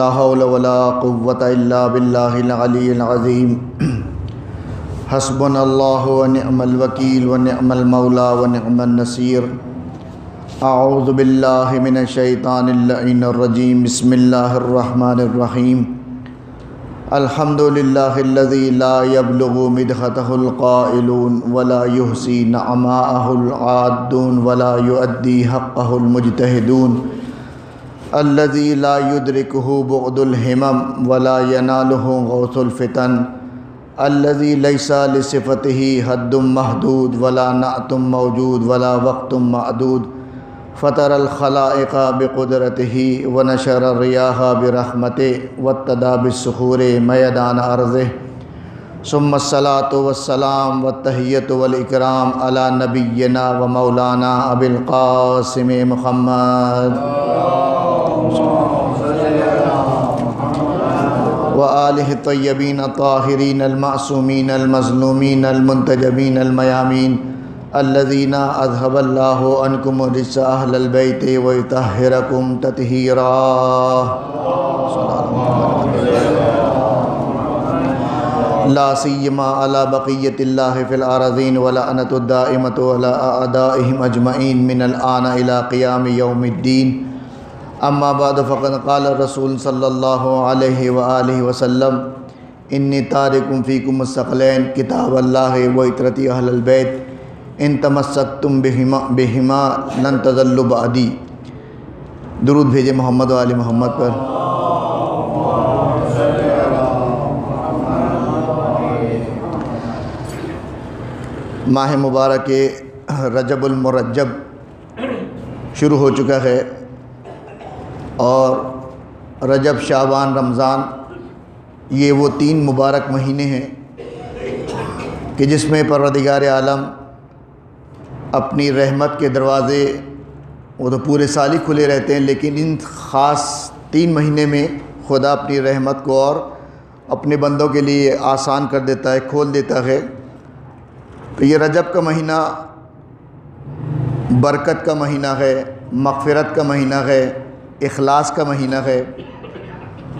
لا حول ولا قوة إلا بالله العلي العظيم. حسبنا الله ونعم الوكيل ونعم المولى ونعم النصير. أعوذ بالله من الشيطان اللعين الرجيم. بسم الله الرحمن الرحيم. الحمد لله الذي لا يبلغ مدحته القائلون ولا يحصي نعماءه العادون ولا يؤدي حقه المجتهدون. الذي لا يدركه بعد الهمم ولا يناله غوث الفتن. الذي ليس لصفته حد محدود ولا نعت موجود ولا وقت معدود. فطر الخلائق بقدرته ونشر الرياح برحمته واتدى بالسخور ميدان أرضه ثم الصلاة والسلام والتحية والإكرام على نبينا ومولانا أبي القاسم محمد وآله الطيبين الطاهرين المعصومين المظلومين المنتجبين الميامين الذين أذهب الله عنكم رجس أهل البيت ويطهركم تطهيرا لا سيما على بقية الله في الأرضين ولعنة الدائمة على أعدائهم أجمعين من الآن إلى قيام يوم الدين اما بعد، فقد قال الرسول صلی اللہ علیہ وآلہ وسلم، انی تارکم فیکم الثقلین، کتاب اللہ و اطرتی اہل البیت۔ ان تمسکتم بہما بہما لن تذلوا بعدی۔ درود بھیجے محمد و آل محمد پر۔ ماہ مبارک رجب المرجب شروع ہو چکا ہے۔ اور رجب، شعبان، رمضان، یہ وہ تین مبارک مہینے ہیں کہ جس میں پروردگار عالم اپنی رحمت کے دروازے وہ تو پورے سال ہی کھلے رہتے ہیں، لیکن ان خاص تین مہینے میں خدا اپنی رحمت کو اور اپنے بندوں کے لیے آسان کر دیتا ہے، کھول دیتا ہے۔ تو یہ رجب کا مہینہ برکت کا مہینہ ہے، مغفرت کا مہینہ ہے۔ اخلاص کا مہینہ ہے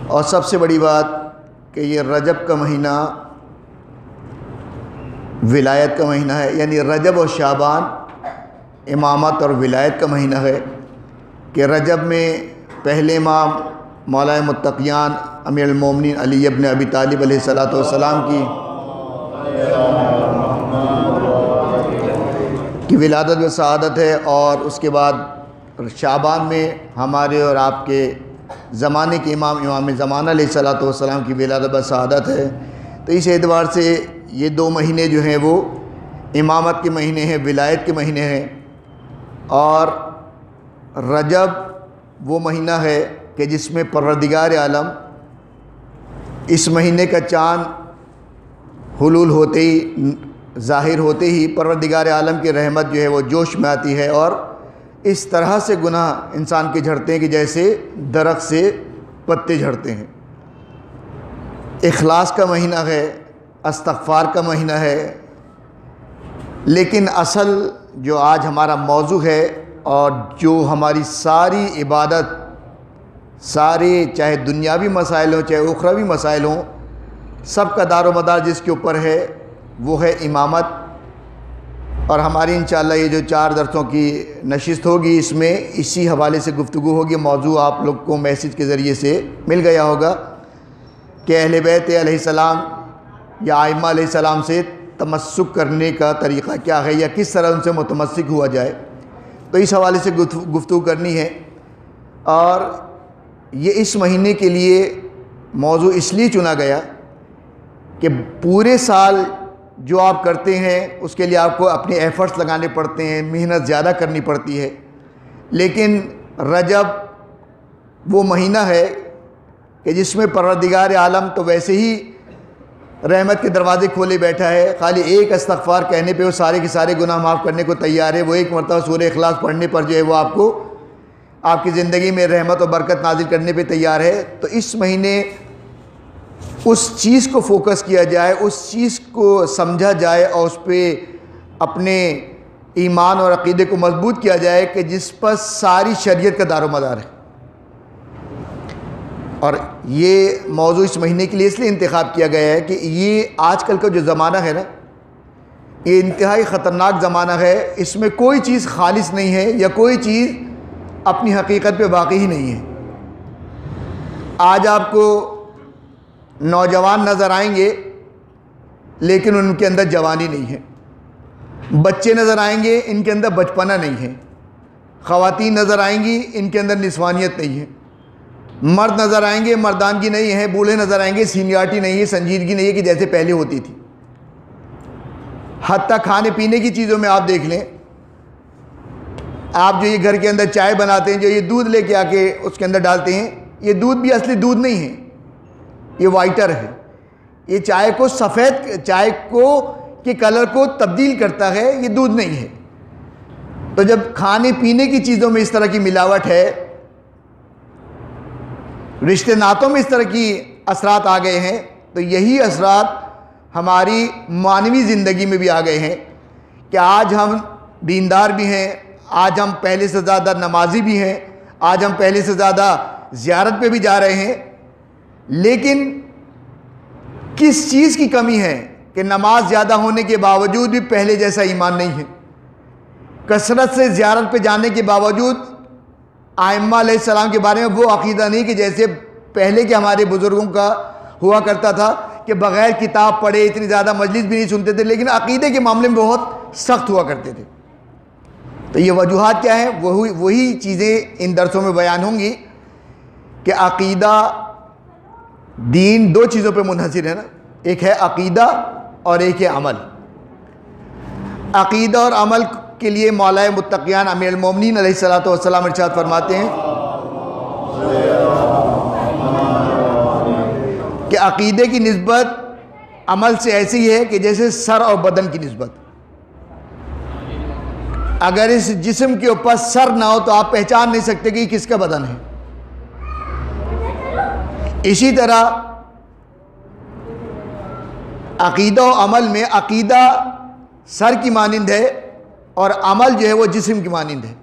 اور سب سے بڑی بات کہ یہ رجب کا مہینہ ولایت کا مہینہ ہے یعنی رجب و شعبان امامت اور ولایت کا مہینہ ہے کہ رجب میں پہلے امام مولا متقیان امیر المومنین علی ابن ابی طالب علیہ صلاۃ والسلام کی کی ولادت و سعادت ہے اور اس کے بعد شعبان میں ہمارے اور آپ کے زمانے کے امام امام زمانہ علیہ صلاۃ والسلام کی ولادت و سعادت ہے۔ تو اس اعتبار سے یہ دو مہینے جو ہیں وہ امامت کے مہینے ہیں، ولایت کے مہینے ہیں۔ اور رجب وہ مہینہ ہے کہ جس میں پروردگار عالم اس مہینے کا چاند حلول ہوتے ہی، ظاہر ہوتے ہی پروردگار عالم کی رحمت جو ہے وہ جوش میں آتی ہے اور اس طرح سے گناہ انسان کے جھڑتے ہیں کہ جیسے درخت سے پتے جھڑتے ہیں۔ اخلاص کا مہینہ ہے، استغفار کا مہینہ ہے، لیکن اصل جو آج ہمارا موضوع ہے اور جو ہماری ساری عبادت، سارے چاہے دنیاوی مسائل ہوں، چاہے اخروی مسائل ہوں، سب کا دار و مدار جس کے اوپر ہے، وہ ہے امامت۔ اور ہماری انشاءاللہ یہ جو چار درسوں کی نشست ہوگی، اس میں اسی حوالے سے گفتگو ہوگی۔ موضوع آپ لوگ کو میسج کے ذریعے سے مل گیا ہوگا کہ اہل بیت علیہ السلام یا آئمہ علیہ السلام سے تمسک کرنے کا طریقہ کیا ہے یا کس طرح ان سے متمسک ہوا جائے۔ تو اس حوالے سے گفتگو کرنی ہے۔ اور یہ اس مہینے کے لیے موضوع اس لیے چنا گیا کہ پورے سال جو آپ کرتے ہیں، اس کے لیے آپ کو اپنے ایفرٹس لگانے پڑتے ہیں، محنت زیادہ کرنی پڑتی ہے۔ لیکن رجب وہ مہینہ ہے کہ جس میں پروردگار عالم تو ویسے ہی رحمت کے دروازے کھولے بیٹھا ہے۔ خالی ایک استغفار کہنے پہ وہ سارے کے سارے گناہ معاف کرنے کو تیار ہے۔ وہ ایک مرتبہ سورہ اخلاص پڑھنے پر جو ہے وہ آپ کو آپ کی زندگی میں رحمت و برکت نازل کرنے پہ تیار ہے۔ تو اس مہینے اس چیز کو فوکس کیا جائے، اس چیز کو سمجھا جائے اور اس پہ اپنے ایمان اور عقیدے کو مضبوط کیا جائے کہ جس پر ساری شریعت کا دار و مدار ہے۔ اور یہ موضوع اس مہینے کے لیے اس لیے انتخاب کیا گیا ہے کہ یہ آج کل کا جو زمانہ ہے نا، یہ انتہائی خطرناک زمانہ ہے۔ اس میں کوئی چیز خالص نہیں ہے یا کوئی چیز اپنی حقیقت پہ باقی ہی نہیں ہے۔ آج آپ کو نوجوان نظر آئیں گے، لیکن ان کے اندر جوانی نہیں ہے۔ بچے نظر آئیں گے، ان کے اندر بچپنا نہیں ہے۔ خواتین نظر آئیں گی، ان کے اندر نسوانیت نہیں ہے۔ مرد نظر آئیں گے، مردانگی نہیں ہے، بوڑھے نظر آئیں گے سینیارٹی نہیں ہے، سنجیدگی نہیں ہے کہ جیسے پہلے ہوتی تھی۔ حتیٰ کھانے پینے کی چیزوں میں آپ دیکھ لیں۔ آپ جو یہ گھر کے اندر چائے بناتے ہیں، جو یہ دودھ لے کے آ کے اس کے اندر ڈالتے ہیں، یہ دودھ بھی اصلی دودھ نہیں ہے۔ یہ وائٹر ہے۔ یہ چائے کو سفید، چائے کو کے کلر کو تبدیل کرتا ہے، یہ دودھ نہیں ہے۔ تو جب کھانے، پینے کی چیزوں میں اس طرح کی ملاوٹ ہے، رشتے ناتوں میں اس طرح کی اثرات آ گئے ہیں، تو یہی اثرات ہماری معنوی زندگی میں بھی آ گئے ہیں کہ آج ہم دیندار بھی ہیں، آج ہم پہلے سے زیادہ نمازی بھی ہیں، آج ہم پہلے سے زیادہ زیارت پہ بھی جا رہے ہیں۔ لیکن کس چیز کی کمی ہے کہ نماز زیادہ ہونے کے باوجود بھی پہلے جیسا ایمان نہیں ہے؟ کثرت سے زیارت پہ جانے کے باوجود آئمہ علیہ السلام کے بارے میں وہ عقیدہ نہیں کہ جیسے پہلے کے ہمارے بزرگوں کا ہوا کرتا تھا کہ بغیر کتاب پڑھے اتنی زیادہ مجلس بھی نہیں سنتے تھے، لیکن عقیدے کے معاملے میں بہت سخت ہوا کرتے تھے۔ تو یہ وجوہات کیا ہیں؟ وہی وہی چیزیں ان درسوں میں بیان ہوں گی کہ عقیدہ دین دو چیزوں پہ منحصر ہے نا۔ ایک ہے عقیدہ اور ایک ہے عمل۔ عقیدہ اور عمل کے لیے مولا متقیان امیر المومنین علیہ السلاۃ والسلام ارشاد فرماتے ہیں کہ عقیدے کی نسبت عمل سے ایسی ہے کہ جیسے سر اور بدن کی نسبت۔ اگر اس جسم کے اوپر سر نہ ہو تو آپ پہچان نہیں سکتے کہ یہ کس کا بدن ہے۔ اسی طرح عقیدہ و عمل میں عقیدہ سر کی مانند ہے اور عمل جو ہے وہ جسم کی مانند ہے۔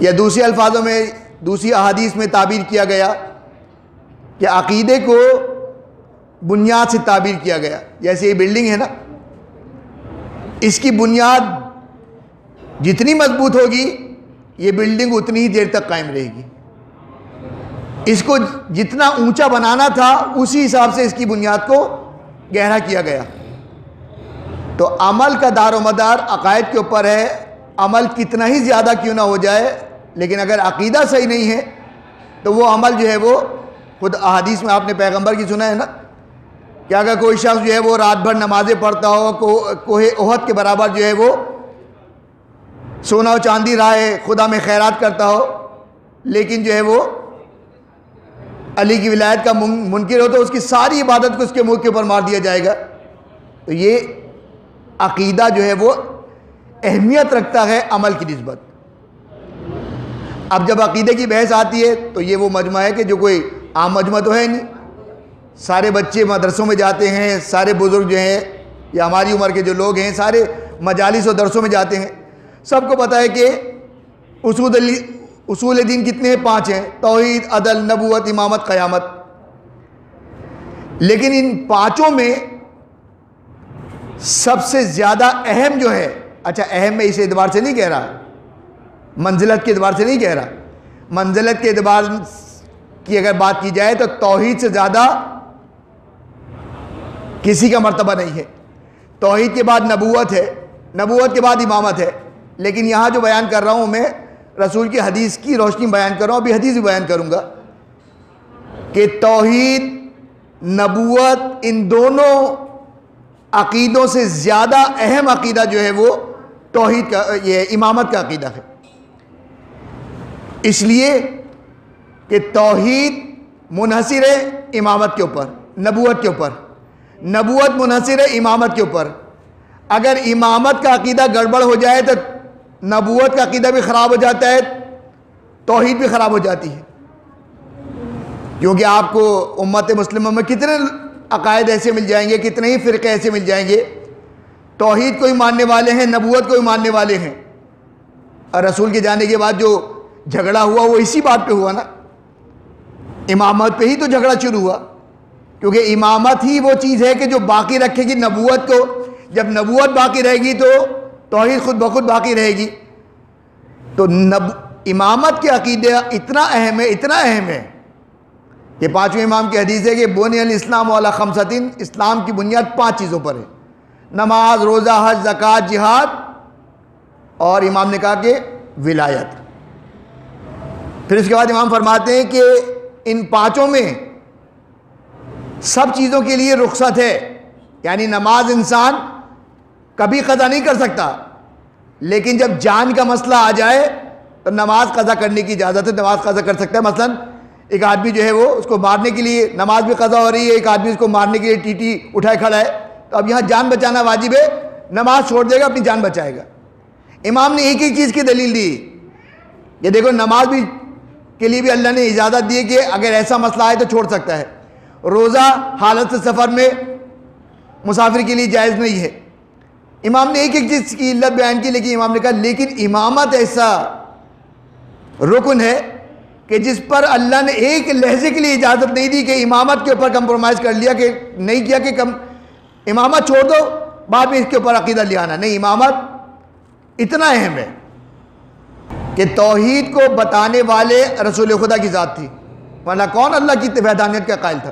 یا دوسرے الفاظوں میں، دوسری احادیث میں تعبیر کیا گیا کہ عقیدے کو بنیاد سے تعبیر کیا گیا۔ جیسے یہ بلڈنگ ہے نا، اس کی بنیاد جتنی مضبوط ہوگی، یہ بلڈنگ اتنی ہی دیر تک قائم رہے گی۔ اس کو جتنا اونچا بنانا تھا، اسی حساب سے اس کی بنیاد کو گہرا کیا گیا۔ تو عمل کا دار و مدار عقائد کے اوپر ہے۔ عمل کتنا ہی زیادہ کیوں نہ ہو جائے، لیکن اگر عقیدہ صحیح نہیں ہے، تو وہ عمل جو ہے وہ خود احادیث میں آپ نے پیغمبر کی سنا ہے نا؟ کہ اگر کوئی شخص جو ہے وہ رات بھر نمازیں پڑھتا ہو، کوہ احد کے برابر جو ہے وہ سونا و چاندی رائے خدا میں خیرات کرتا ہو، لیکن جو ہے وہ علی کی ولایت کا منکر ہو تو اس کی ساری عبادت کو اس کے منہ کے اوپر مار دیا جائے گا۔ تو یہ عقیدہ جو ہے وہ اہمیت رکھتا ہے عمل کی نسبت۔ اب جب عقیدے کی بحث آتی ہے تو یہ وہ مجمع ہے کہ جو کوئی عام مجمع تو ہے نہیں۔ سارے بچے مدرسوں میں جاتے ہیں، سارے بزرگ جو ہیں یا ہماری عمر کے جو لوگ ہیں، سارے مجالس و درسوں میں جاتے ہیں۔ سب کو پتہ ہے کہ اصول اصول دین کتنے ہیں پانچ ہیں؟ توحید، عدل، نبوت، امامت، قیامت۔ لیکن ان پانچوں میں سب سے زیادہ اہم جو ہے اچھا اہم میں اس اعتبار سے نہیں کہہ رہا، منزلت کے اعتبار سے نہیں کہہ رہا۔ منزلت کے اعتبار کی اگر بات کی جائے تو توحید سے زیادہ کسی کا مرتبہ نہیں ہے۔ توحید کے بعد نبوت ہے، نبوت کے بعد امامت ہے۔ لیکن یہاں جو بیان کر رہا ہوں میں رسول کی حدیث کی روشنی بیان کر رہا ہوں ابھی حدیث بھی بیان کروں گا کہ توحید، نبوت، ان دونوں عقیدوں سے زیادہ اہم عقیدہ جو ہے وہ توحید کا، یہ امامت کا عقیدہ ہے۔ اس لیے کہ توحید منحصر ہے امامت کے اوپر، نبوت کے اوپر۔ نبوت منحصر ہے امامت کے اوپر۔ اگر امامت کا عقیدہ گڑبڑ ہو جائے تو نبوت کا عقیدہ بھی خراب ہو جاتا ہے، توحید بھی خراب ہو جاتی ہے۔ کیونکہ آپ کو امت مسلمہ میں کتنے عقائد ایسے مل جائیں گے، کتنے ہی فرقے ایسے مل جائیں گے۔ توحید کو ہی ماننے والے ہیں، نبوت کو ہی ماننے والے ہیں۔ اور رسول کے جانے کے بعد جو جھگڑا ہوا، وہ اسی بات پہ ہوا نا۔ امامت پہ ہی تو جھگڑا شروع ہوا۔ کیونکہ امامت ہی وہ چیز ہے کہ جو باقی رکھے گی نبوت کو۔ جب نبوت باقی رہے گی تو توحید خود بخود باقی رہے گی۔ تو نب، امامت کے عقیدہ اتنا اہم ہے اتنا اہم ہے کہ پانچویں امام کی حدیث ہے کہ بونی الاسلام والا خمسطین اسلام کی بنیاد پانچ چیزوں پر ہے۔ نماز، روزہ، حج، زکوٰۃ، جہاد اور امام نے کہا کہ ولایت۔ پھر اس کے بعد امام فرماتے ہیں کہ ان پانچوں میں سب چیزوں کے لیے رخصت ہے یعنی نماز انسان کبھی قضا نہیں کر سکتا۔ لیکن جب جان کا مسئلہ آ جائے، تو نماز قضا کرنے کی اجازت ہے، نماز قضا کر سکتا ہے۔ مثلا ایک آدمی جو ہے وہ اس کو مارنے کے لیے نماز بھی قضا ہو رہی ہے، ایک آدمی اس کو مارنے کے لیے ٹی ٹی اٹھائے کھڑا ہے، تو اب یہاں جان بچانا واجب ہے۔ نماز چھوڑ دے گا، اپنی جان بچائے گا۔ امام نے ایک ہی چیز کی دلیل دی۔ یہ دیکھو، نماز بھی کے لیے بھی اللہ نے اجازت دی کہ اگر ایسا مسئلہ آئے تو چھوڑ سکتا ہے۔ روزہ حالت سفر میں مسافر کے لیے جائز نہیں ہے۔ امام نے ایک ایک چیز کی علت بیان کی لیکن امام نے کہا لیکن امامت ایسا رکن ہے کہ جس پر اللہ نے ایک لہجے کے لیے اجازت نہیں دی کہ امامت کے اوپر کمپرومائز کر لیا کہ نہیں کیا کہ کم امامت چھوڑ دو، بعد میں اس کے اوپر عقیدہ لے آنا۔ نہیں، امامت اتنا اہم ہے کہ توحید کو بتانے والے رسول خدا کی ذات تھی۔ ورنہ کون اللہ کی وحدانیت کا قائل تھا؟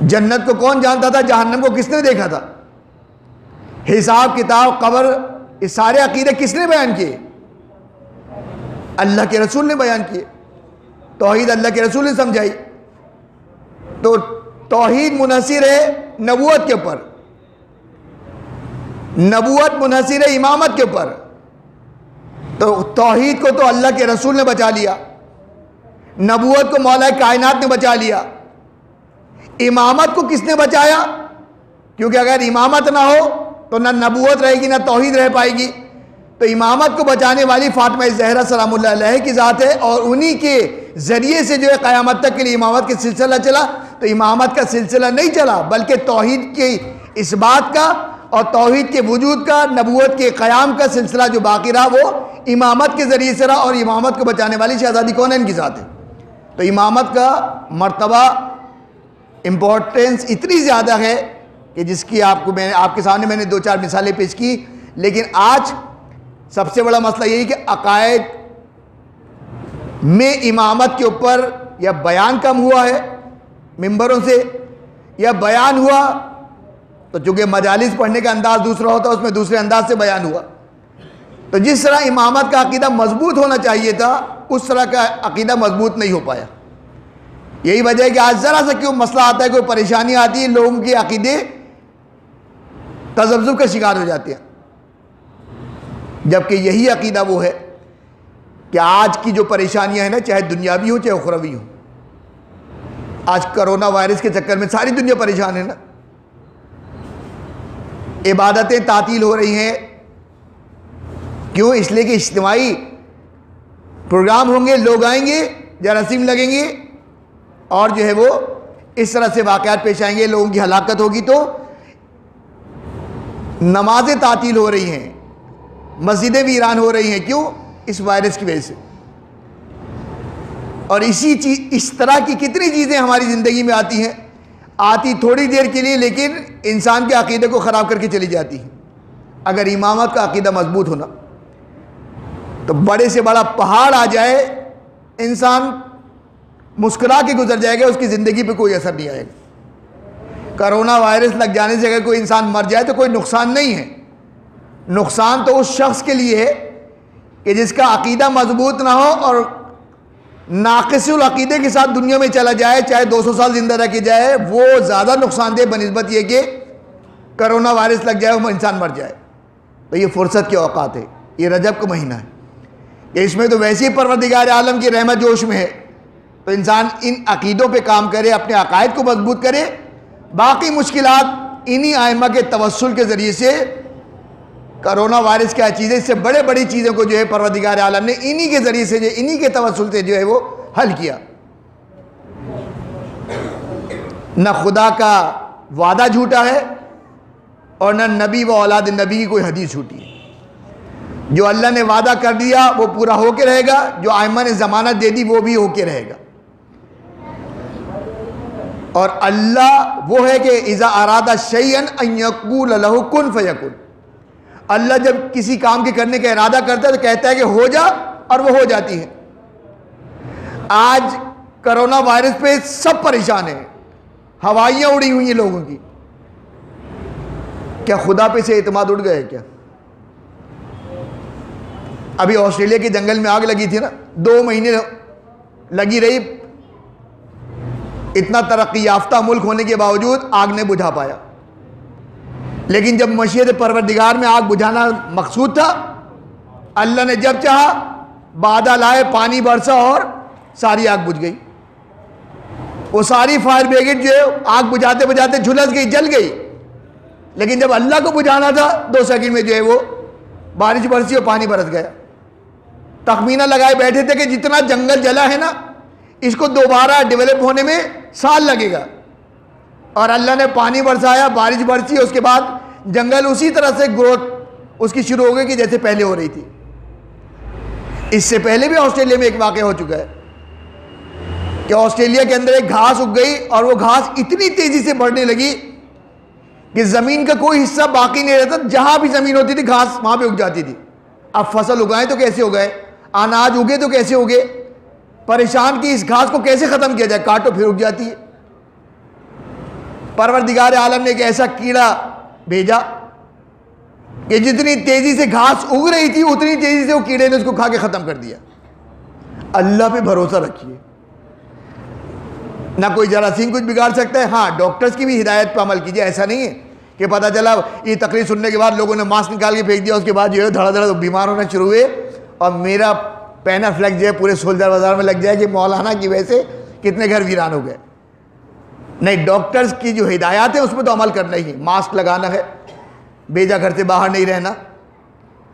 جنت کو کون جانتا تھا؟ جہنم کو کس نے دیکھا تھا؟ حساب کتاب، قبر، یہ سارے عقیدے کس نے بیان کیے؟ اللہ کے رسول نے بیان کیے۔ توحید اللہ کے رسول نے سمجھائی۔ تو توحید منحصر ہے نبوت کے اوپر۔ نبوت منحصر ہے امامت کے اوپر۔ تو توحید کو تو اللہ کے رسول نے بچا لیا۔ نبوت کو مولا کائنات نے بچا لیا۔ امامت کو کس نے بچایا؟ کیونکہ اگر امامت نہ ہو تو نہ نبوت رہے گی، نہ توحید رہ پائے گی۔ تو امامت کو بچانے والی فاطمہ زہرہ سلام اللہ علیہ کی ذات ہے اور انہی کے ذریعے سے جو ہے قیامت تک کے لیے امامت کے سلسلہ چلا۔ تو امامت کا سلسلہ نہیں چلا، بلکہ توحید کے اس بات کا اور توحید کے وجود کا، نبوت کے قیام کا سلسلہ جو باقی رہا، وہ امامت کے ذریعے سے رہا اور امامت کو بچانے والی شہزادی کون ہے؟ ان کی ذات ہے۔ تو امامت کا مرتبہ امپورٹنس اتنی زیادہ ہے کہ جس کی آپ کو میں آپ کے سامنے میں نے دو چار مثالیں پیش کی، لیکن آج سب سے بڑا مسئلہ یہی کہ عقائد میں امامت کے اوپر یا بیان کم ہوا ہے ممبروں سے، یا بیان ہوا تو چونکہ مجالس پڑھنے کا انداز دوسرا ہوتا، اس میں دوسرے انداز سے بیان ہوا۔ تو جس طرح امامت کا عقیدہ مضبوط ہونا چاہیے تھا، اس طرح کا عقیدہ مضبوط نہیں ہو پایا۔ یہی وجہ ہے کہ آج ذرا سا کیوں مسئلہ آتا ہے، کوئی پریشانی آتی ہے، لوگوں کے عقیدے تذبذب کا شکار ہو جاتے ہیں۔ جبکہ یہی عقیدہ وہ ہے کہ آج کی جو پریشانیاں ہیں نا، چاہے دنیاوی ہوں، چاہے اخروی ہوں، آج کرونا وائرس کے چکر میں ساری دنیا پریشان ہے نا۔ عبادتیں تعطیل ہو رہی ہیں۔ کیوں؟ اس لیے کہ اجتماعی پروگرام ہوں گے، لوگ آئیں گے جراثیم لگیں گے اور جو ہے وہ اس طرح سے واقعات پیش آئیں گے، لوگوں کی ہلاکت ہوگی تو نمازیں تعطیل ہو رہی ہیں، مسجدیں بھی ایران ہو رہی ہیں، کیوں؟ اس وائرس کی وجہ سے۔ اور اسی چیز، اس طرح کی کتنی چیزیں ہماری زندگی میں آتی ہیں، آتی تھوڑی دیر کے لیے، لیکن انسان کے عقیدے کو خراب کر کے چلی جاتی ہیں۔ اگر امامت کا عقیدہ مضبوط ہونا، تو بڑے سے بڑا پہاڑ آ جائے، انسان مسکرا کے گزر جائے گا، اس کی زندگی پہ کوئی اثر نہیں آئے گا۔ کرونا وائرس لگ جانے سے اگر کوئی انسان مر جائے تو کوئی نقصان نہیں ہے۔ نقصان تو اس شخص کے لیے ہے کہ جس کا عقیدہ مضبوط نہ ہو اور ناقص العقیدے کے ساتھ دنیا میں چلا جائے، چاہے دو سو سال زندہ رکھی جائے، وہ زیادہ نقصان دہ بنسبت یہ کہ کرونا وائرس لگ جائے وہ انسان مر جائے۔ تو یہ فرصت کے اوقات ہے یہ رجب کا مہینہ ہے۔ کہ اس میں تو ویسے ہی پروردگار عالم کی رحمت جوش میں ہے۔ تو انسان ان عقیدوں پہ کام کرے، اپنے عقائد کو مضبوط کرے باقی مشکلات انہی آئمہ کے توسل کے ذریعے سے کرونا وائرس کیا چیزیں اس سے بڑے بڑی چیزوں کو جو ہے پروردگار عالم نے انہی کے ذریعے سے جو انہی کے توسل سے جو ہے وہ حل کیا۔ نہ خدا کا وعدہ جھوٹا ہے اور نہ نبی و اولاد نبی کی کوئی حدیث جھوٹی ہے۔ جو اللہ نے وعدہ کر دیا وہ پورا ہو کے رہے گا، جو آئمہ نے ضمانت دے دی وہ بھی ہو کے رہے گا۔ اور اللہ وہ ہے کہ اذا ارادہ شعین یقول کن فیکن۔ اللہ جب کسی کام کے کرنے کا ارادہ کرتا ہے تو کہتا ہے کہ ہو جا اور وہ ہو جاتی ہے۔ آج کرونا وائرس پہ سب پریشان ہیں۔ ہوائیاں اڑی ہوئی ہیں لوگوں کی۔ کیا خدا پہ سے اعتماد اڑ گئے کیا؟ ابھی آسٹریلیا کے جنگل میں آگ لگی تھی نا۔ دو مہینے لگی رہی۔ اتنا ترقی یافتہ ملک ہونے کے باوجود آگ نے بجھا پایا۔ لیکن جب مشیت پروردگار میں آگ بجھانا مقصود تھا، اللہ نے جب چاہا بادل آئے پانی برسا اور ساری آگ بجھ گئی۔ وہ ساری فائر بریگیڈ جو ہے، آگ بجھاتے بجھاتے جھلس گئی، جل گئی۔ لیکن جب اللہ کو بجھانا تھا، دو سیکنڈ میں جو ہے وہ بارش برسی اور پانی برس گیا۔ تخمینہ لگائے بیٹھے تھے کہ جتنا جنگل جلا ہے نا، اس کو دوبارہ ڈیولپ ہونے میں سال لگے گا۔ اور اللہ نے پانی برسایا، بارش برسی، اس کے بعد جنگل اسی طرح سے گروتھ اس کی شروع ہو گئی کہ جیسے پہلے ہو رہی تھی۔ اس سے پہلے بھی آسٹریلیا میں ایک واقعہ ہو چکا ہے کہ آسٹریلیا کے اندر ایک گھاس اگ گئی اور وہ گھاس اتنی تیزی سے بڑھنے لگی کہ زمین کا کوئی حصہ باقی نہیں رہتا، جہاں بھی زمین ہوتی تھی، گھاس وہاں پہ اگ جاتی تھی۔ اب فصل اگائیں تو کیسے اگائے اناج اگے تو کیسے اگے پریشان کی اس گھاس کو کیسے ختم کیا جائے؟ کاٹو پھر اگ جاتی ہے۔ پروردگار عالم نے ایک ایسا کیڑا بھیجا کہ جتنی تیزی سے گھاس اگ رہی تھی، اتنی تیزی سے وہ کیڑے نے اس کو کھا کے ختم کر دیا۔ اللہ پہ بھروسہ رکھیے۔ نہ کوئی جراثیم کچھ بگاڑ سکتا ہے۔ ہاں ڈاکٹرز کی بھی ہدایت پہ عمل کیجیے ایسا نہیں ہے کہ پتہ چلا یہ تقریر سننے کے بعد لوگوں نے ماسک نکال کے پھینک دیا، اس کے بعد جو ہے دھڑا دھڑا بیمار ہونا شروع ہوئے اور میرا پینا فلیک جو ہے پورے سولجر بازار میں لگ جائے کہ مولانا کی وجہ سے کتنے گھر ویران ہو گئے۔ نہیں ڈاکٹرز کی جو ہدایات ہیں اس پہ تو عمل کرنا ہی ماسک لگانا ہے۔ بیجا گھر سے باہر نہیں رہنا۔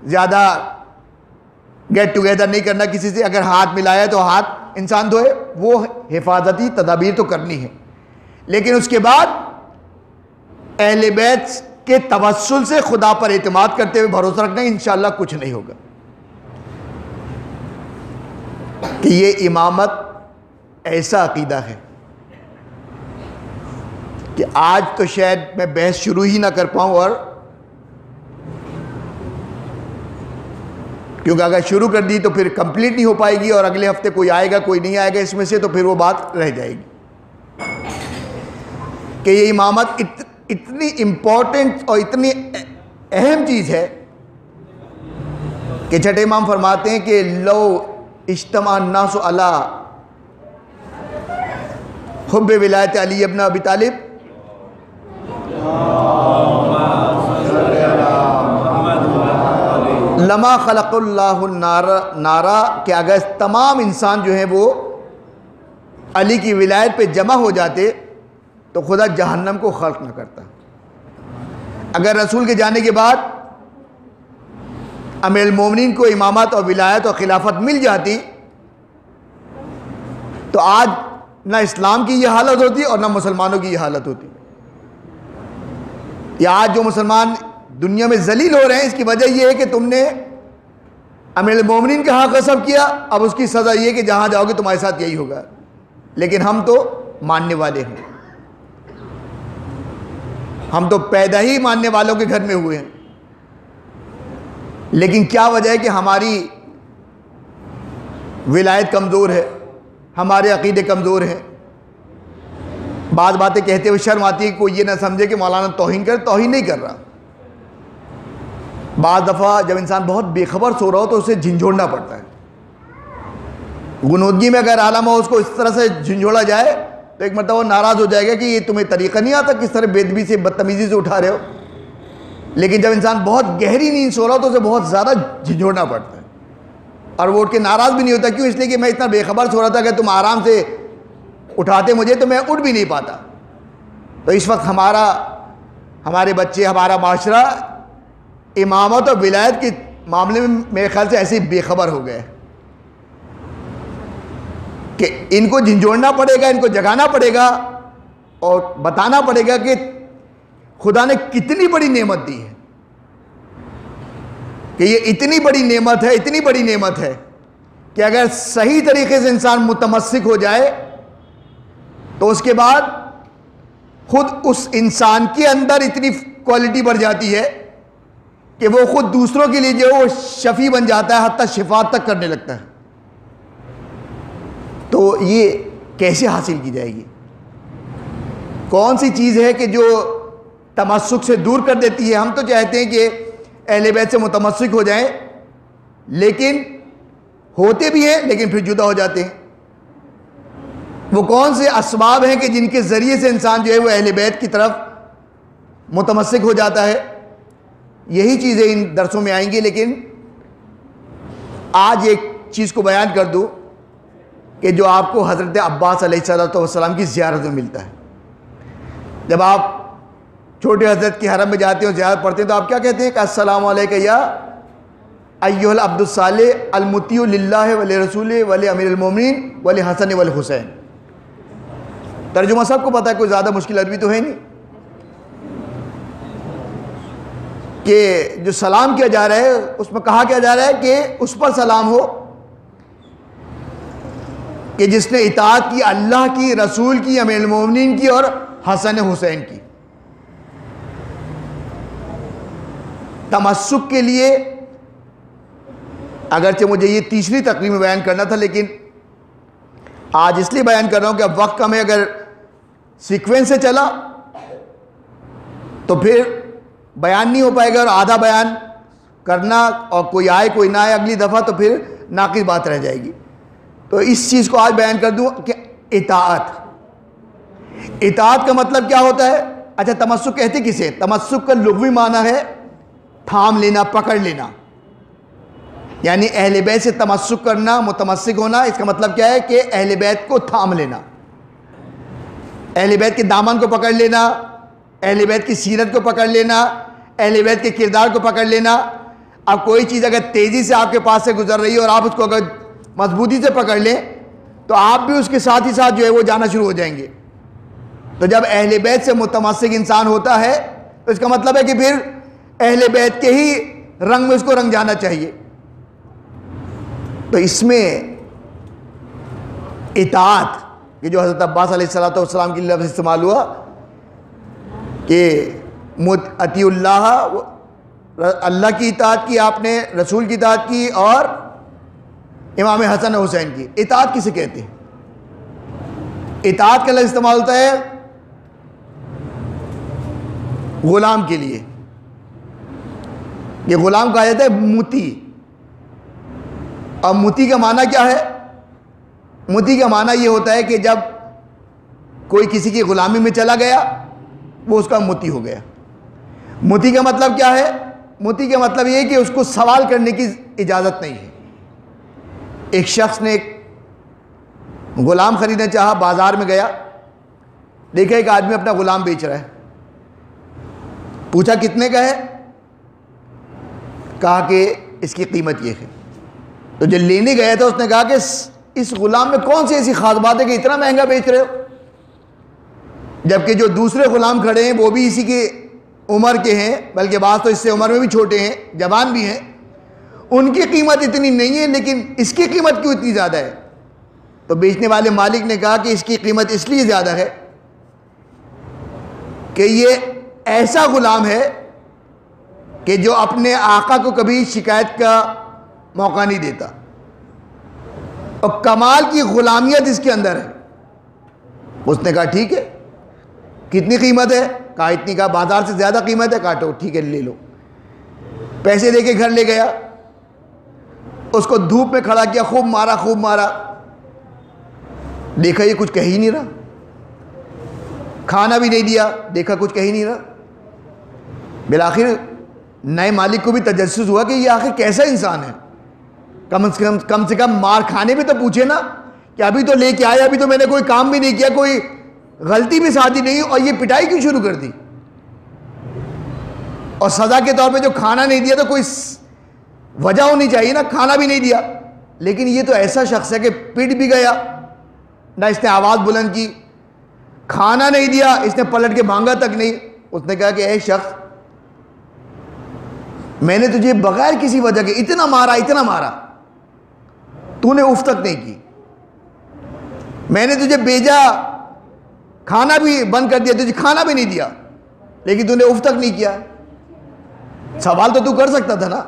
زیادہ گیٹ ٹوگیدر نہیں کرنا کسی سے۔ اگر ہاتھ ملایا تو ہاتھ انسان دھوئے۔ وہ حفاظتی تدابیر تو کرنی ہے۔ لیکن اس کے بعد اہل بیت کے توسل سے خدا پر اعتماد کرتے ہوئے بھروسہ رکھنا انشاءاللہ کچھ نہیں ہوگا۔ کہ یہ امامت ایسا عقیدہ ہے کہ آج تو شاید میں بحث شروع ہی نہ کر پاؤں اور کیونکہ اگر شروع کر دی تو پھر کمپلیٹ نہیں ہو پائے گی اور اگلے ہفتے کوئی آئے گا، کوئی نہیں آئے گا، اس میں سے تو پھر وہ بات رہ جائے گی۔ کہ یہ امامت اتنی امپورٹنٹ اور اتنی اہم چیز ہے کہ چھٹے امام فرماتے ہیں کہ لو اجتماع الناس اللہ حب ولایت علی ابن ابی طالب. لما خلق اللہ نارا، کہ اگر تمام انسان جو ہیں وہ علی کی ولایت پہ جمع ہو جاتے، تو خدا جہنم کو خلق نہ کرتا۔ اگر رسول کے جانے کے بعد امیر المومنین کو امامت اور ولایت اور خلافت مل جاتی تو آج نہ اسلام کی یہ حالت ہوتی اور نہ مسلمانوں کی یہ حالت ہوتی۔ یا آج جو مسلمان دنیا میں ذلیل ہو رہے ہیں، اس کی وجہ یہ ہے کہ تم نے امیر المومنین کا حق غصب کیا، اب اس کی سزا یہ کہ جہاں جاؤ گے تمہارے ساتھ یہی ہوگا۔ لیکن ہم تو ماننے والے ہیں۔ ہم تو پیدا ہی ماننے والوں کے گھر میں ہوئے ہیں۔ لیکن کیا وجہ ہے کہ ہماری ولایت کمزور ہے؟ ہمارے عقیدے کمزور ہیں۔ بعض باتیں کہتے ہوئے شرم آتی ہے کوئی یہ نہ سمجھے کہ مولانا توہین کر، توہین نہیں کر رہا۔ بعض دفعہ جب انسان بہت بے خبر سو رہا ہو تو اسے جھنجھوڑنا پڑتا ہے۔ گنودگی میں اگر عالم ہو اس کو اس طرح سے جھنجھوڑا جائے تو ایک مرتبہ وہ ناراض ہو جائے گا کہ یہ تمہیں طریقہ نہیں آتا کس طرح بےدبی سے بدتمیزی سے اٹھا رہے ہو۔ لیکن جب انسان بہت گہری نیند سو رہا ہو تو اسے بہت زیادہ جھنجھوڑنا پڑتا ہے۔ اور وہ اٹھ کے ناراض بھی نہیں ہوتا کیوں؟ اس لیے کہ میں اتنا بے خبر سو رہا تھا کہ تم آرام سے اٹھاتے مجھے تو میں اٹھ بھی نہیں پاتا۔ تو اس وقت ہمارا، ہمارے بچے، ہمارا معاشرہ امامت اور ولایت کے معاملے میں میرے خیال سے ایسے بے خبر ہو گئے۔ کہ ان کو جھنجھوڑنا پڑے گا، ان کو جگانا پڑے گا اور بتانا پڑے گا کہ خدا نے کتنی بڑی نعمت دی ہے کہ یہ اتنی بڑی نعمت ہے، اتنی بڑی نعمت ہے کہ اگر صحیح طریقے سے انسان متمسک ہو جائے تو اس کے بعد خود اس انسان کے اندر اتنی کوالٹی بڑھ جاتی ہے کہ وہ خود دوسروں کے لیے جو وہ شفیع بن جاتا ہے، حتیٰ شفات تک کرنے لگتا ہے۔ تو یہ کیسے حاصل کی جائے گی؟ کون سی چیز ہے کہ جو تمسک سے دور کر دیتی ہے۔ ہم تو چاہتے ہیں کہ اہل بیت سے متمسک ہو جائیں، لیکن ہوتے بھی ہیں، لیکن پھر جدا ہو جاتے ہیں۔ وہ کون سے اسباب ہیں کہ جن کے ذریعے سے انسان جو ہے وہ اہل بیت کی طرف متمسک ہو جاتا ہے؟ یہی چیزیں ان درسوں میں آئیں گی، لیکن آج ایک چیز کو بیان کر دوں کہ جو آپ کو حضرت عباس علیہ السلام کی زیارت میں ملتا ہے۔ جب آپ چھوٹے حضرت کی حرم میں جاتے ہیں زیارت پڑھتے ہیں، تو آپ کیا کہتے ہیں کہ السلام علیکم یا ایوہ العبد الصالح المتی للہ ولی رسول ولی امیر المومنین ولی حسن ولی حسین ترجمہ سب کو پتا ہے، کوئی زیادہ مشکل عربی تو ہے نہیں۔ کہ جو سلام کیا جا رہا ہے، اس میں کہا کیا جا رہا ہے کہ اس پر سلام ہو، کہ جس نے اطاعت کی، اللہ کی، رسول کی، امیر المومنین کی اور حسن حسین کی۔ تمسک کے لیے۔ اگرچہ مجھے یہ تیسری تقریب میں بیان کرنا تھا، لیکن آج اس لیے بیان کر رہا ہوں کہ اب وقت کم ہے اگر سیکوینس سے چلا، تو پھر بیان نہیں ہو پائے گا اور آدھا بیان کرنا اور کوئی آئے، کوئی نہ آئے اگلی دفعہ، تو پھر ناقص بات رہ جائے گی۔ تو اس چیز کو آج بیان کر دوں کہ اطاعت۔ اطاعت کا مطلب کیا ہوتا ہے؟ اچھا تمسک کہتے کسے؟ تمسک کا لغوی معنی ہے تھام لینا، پکڑ لینا۔ یعنی اہل بیت سے تمسک کرنا، متمسک ہونا، اس کا مطلب کیا ہے کہ اہل بیت کو تھام لینا۔ اہل بیت کے دامن کو پکڑ لینا، اہل بیت کی سیرت کو پکڑ لینا، اہل بیت کے کردار کو پکڑ لینا۔ اب کوئی چیز اگر تیزی سے آپ کے پاس سے گزر رہی ہے اور آپ اس کو اگر مضبوطی سے پکڑ لیں، تو آپ بھی اس کے ساتھ ہی ساتھ جو ہے وہ جانا شروع ہو جائیں گے۔ تو جب اہل بیت سے متمسک انسان ہوتا ہے، تو اس کا مطلب ہے کہ پھر اہل بیت کے ہی رنگ میں اس کو رنگ جانا چاہیے۔ تو اس میں اطاعت کہ جو حضرت عباس علیہ السلام کی لفظ استعمال ہوا کہ عطی اللہ اللہ کی اطاعت کی، آپ نے رسول کی اطاعت کی اور امام حسن حسین کی۔ اطاعت کسے کہتے ہیں؟ اطاعت کا لفظ استعمال ہوتا ہے غلام کے لیے۔ یہ غلام کہا جاتا ہے موتی۔ اور موتی کا معنی کیا ہے؟ موتی کا معنی یہ ہوتا ہے کہ جب کوئی کسی کی غلامی میں چلا گیا، وہ اس کا موتی ہو گیا۔ موتی کا مطلب کیا ہے؟ موتی کا مطلب یہ کہ اس کو سوال کرنے کی اجازت نہیں ہے۔ ایک شخص نے ایک غلام خریدنا چاہا، بازار میں گیا۔ دیکھا، ایک آدمی اپنا غلام بیچ رہا ہے۔ پوچھا، کتنے کا ہے؟ کہا کہ اس کی قیمت یہ ہے۔ تو جو لینے گیا تھا اس نے کہا کہ اس غلام میں کون سی ایسی خاص بات ہے کہ اتنا مہنگا بیچ رہے ہو؟ جبکہ جو دوسرے غلام کھڑے ہیں وہ بھی اسی کے عمر کے ہیں، بلکہ بعض تو اس سے عمر میں بھی چھوٹے ہیں، جوان بھی ہیں۔ ان کی قیمت اتنی نہیں ہے، لیکن اس کی قیمت کیوں اتنی زیادہ ہے؟ تو بیچنے والے مالک نے کہا کہ اس کی قیمت اس لیے زیادہ ہے کہ یہ ایسا غلام ہے کہ جو اپنے آقا کو کبھی شکایت کا موقع نہیں دیتا۔ اور کمال کی غلامیت اس کے اندر ہے۔ اس نے کہا، ٹھیک ہے، کتنی قیمت ہے؟ کہا، اتنی کہا بازار سے زیادہ قیمت ہے۔ کہا ٹھیک ہے، لے لو۔ پیسے دے کے گھر لے گیا۔ اس کو دھوپ میں کھڑا کیا، خوب مارا خوب مارا۔ دیکھا، یہ کچھ کہی نہیں رہا۔ کھانا بھی نہیں دیا، دیکھا، کچھ کہی نہیں رہا۔ بالآخر نئے مالک کو بھی تجسس ہوا کہ یہ آخر کیسا انسان ہے؟ کم سے کم کم سے کم مار کھانے بھی تو پوچھے نا کہ ابھی تو لے کے آیا ابھی تو میں نے کوئی کام بھی نہیں کیا، کوئی غلطی بھی ساتھی نہیں، اور یہ پٹائی کیوں شروع کر دی؟ اور سزا کے طور پہ جو کھانا نہیں دیا تو کوئی وجہ ہونی چاہیے نا، کھانا بھی نہیں دیا۔ لیکن یہ تو ایسا شخص ہے کہ پٹ بھی گیا، نہ اس نے آواز بلند کی، کھانا نہیں دیا، اس نے پلٹ کے بھانگا تک نہیں۔ اس نے کہا کہ اے شخص میں نے تجھے بغیر کسی وجہ کے اتنا مارا اتنا مارا۔ تو نے اف تک نہیں کی۔ میں نے تجھے بیجا کھانا بھی بند کر دیا، تجھے کھانا بھی نہیں دیا۔ لیکن تو نے اف تک نہیں کیا۔ سوال تو تو کر سکتا تھا نا۔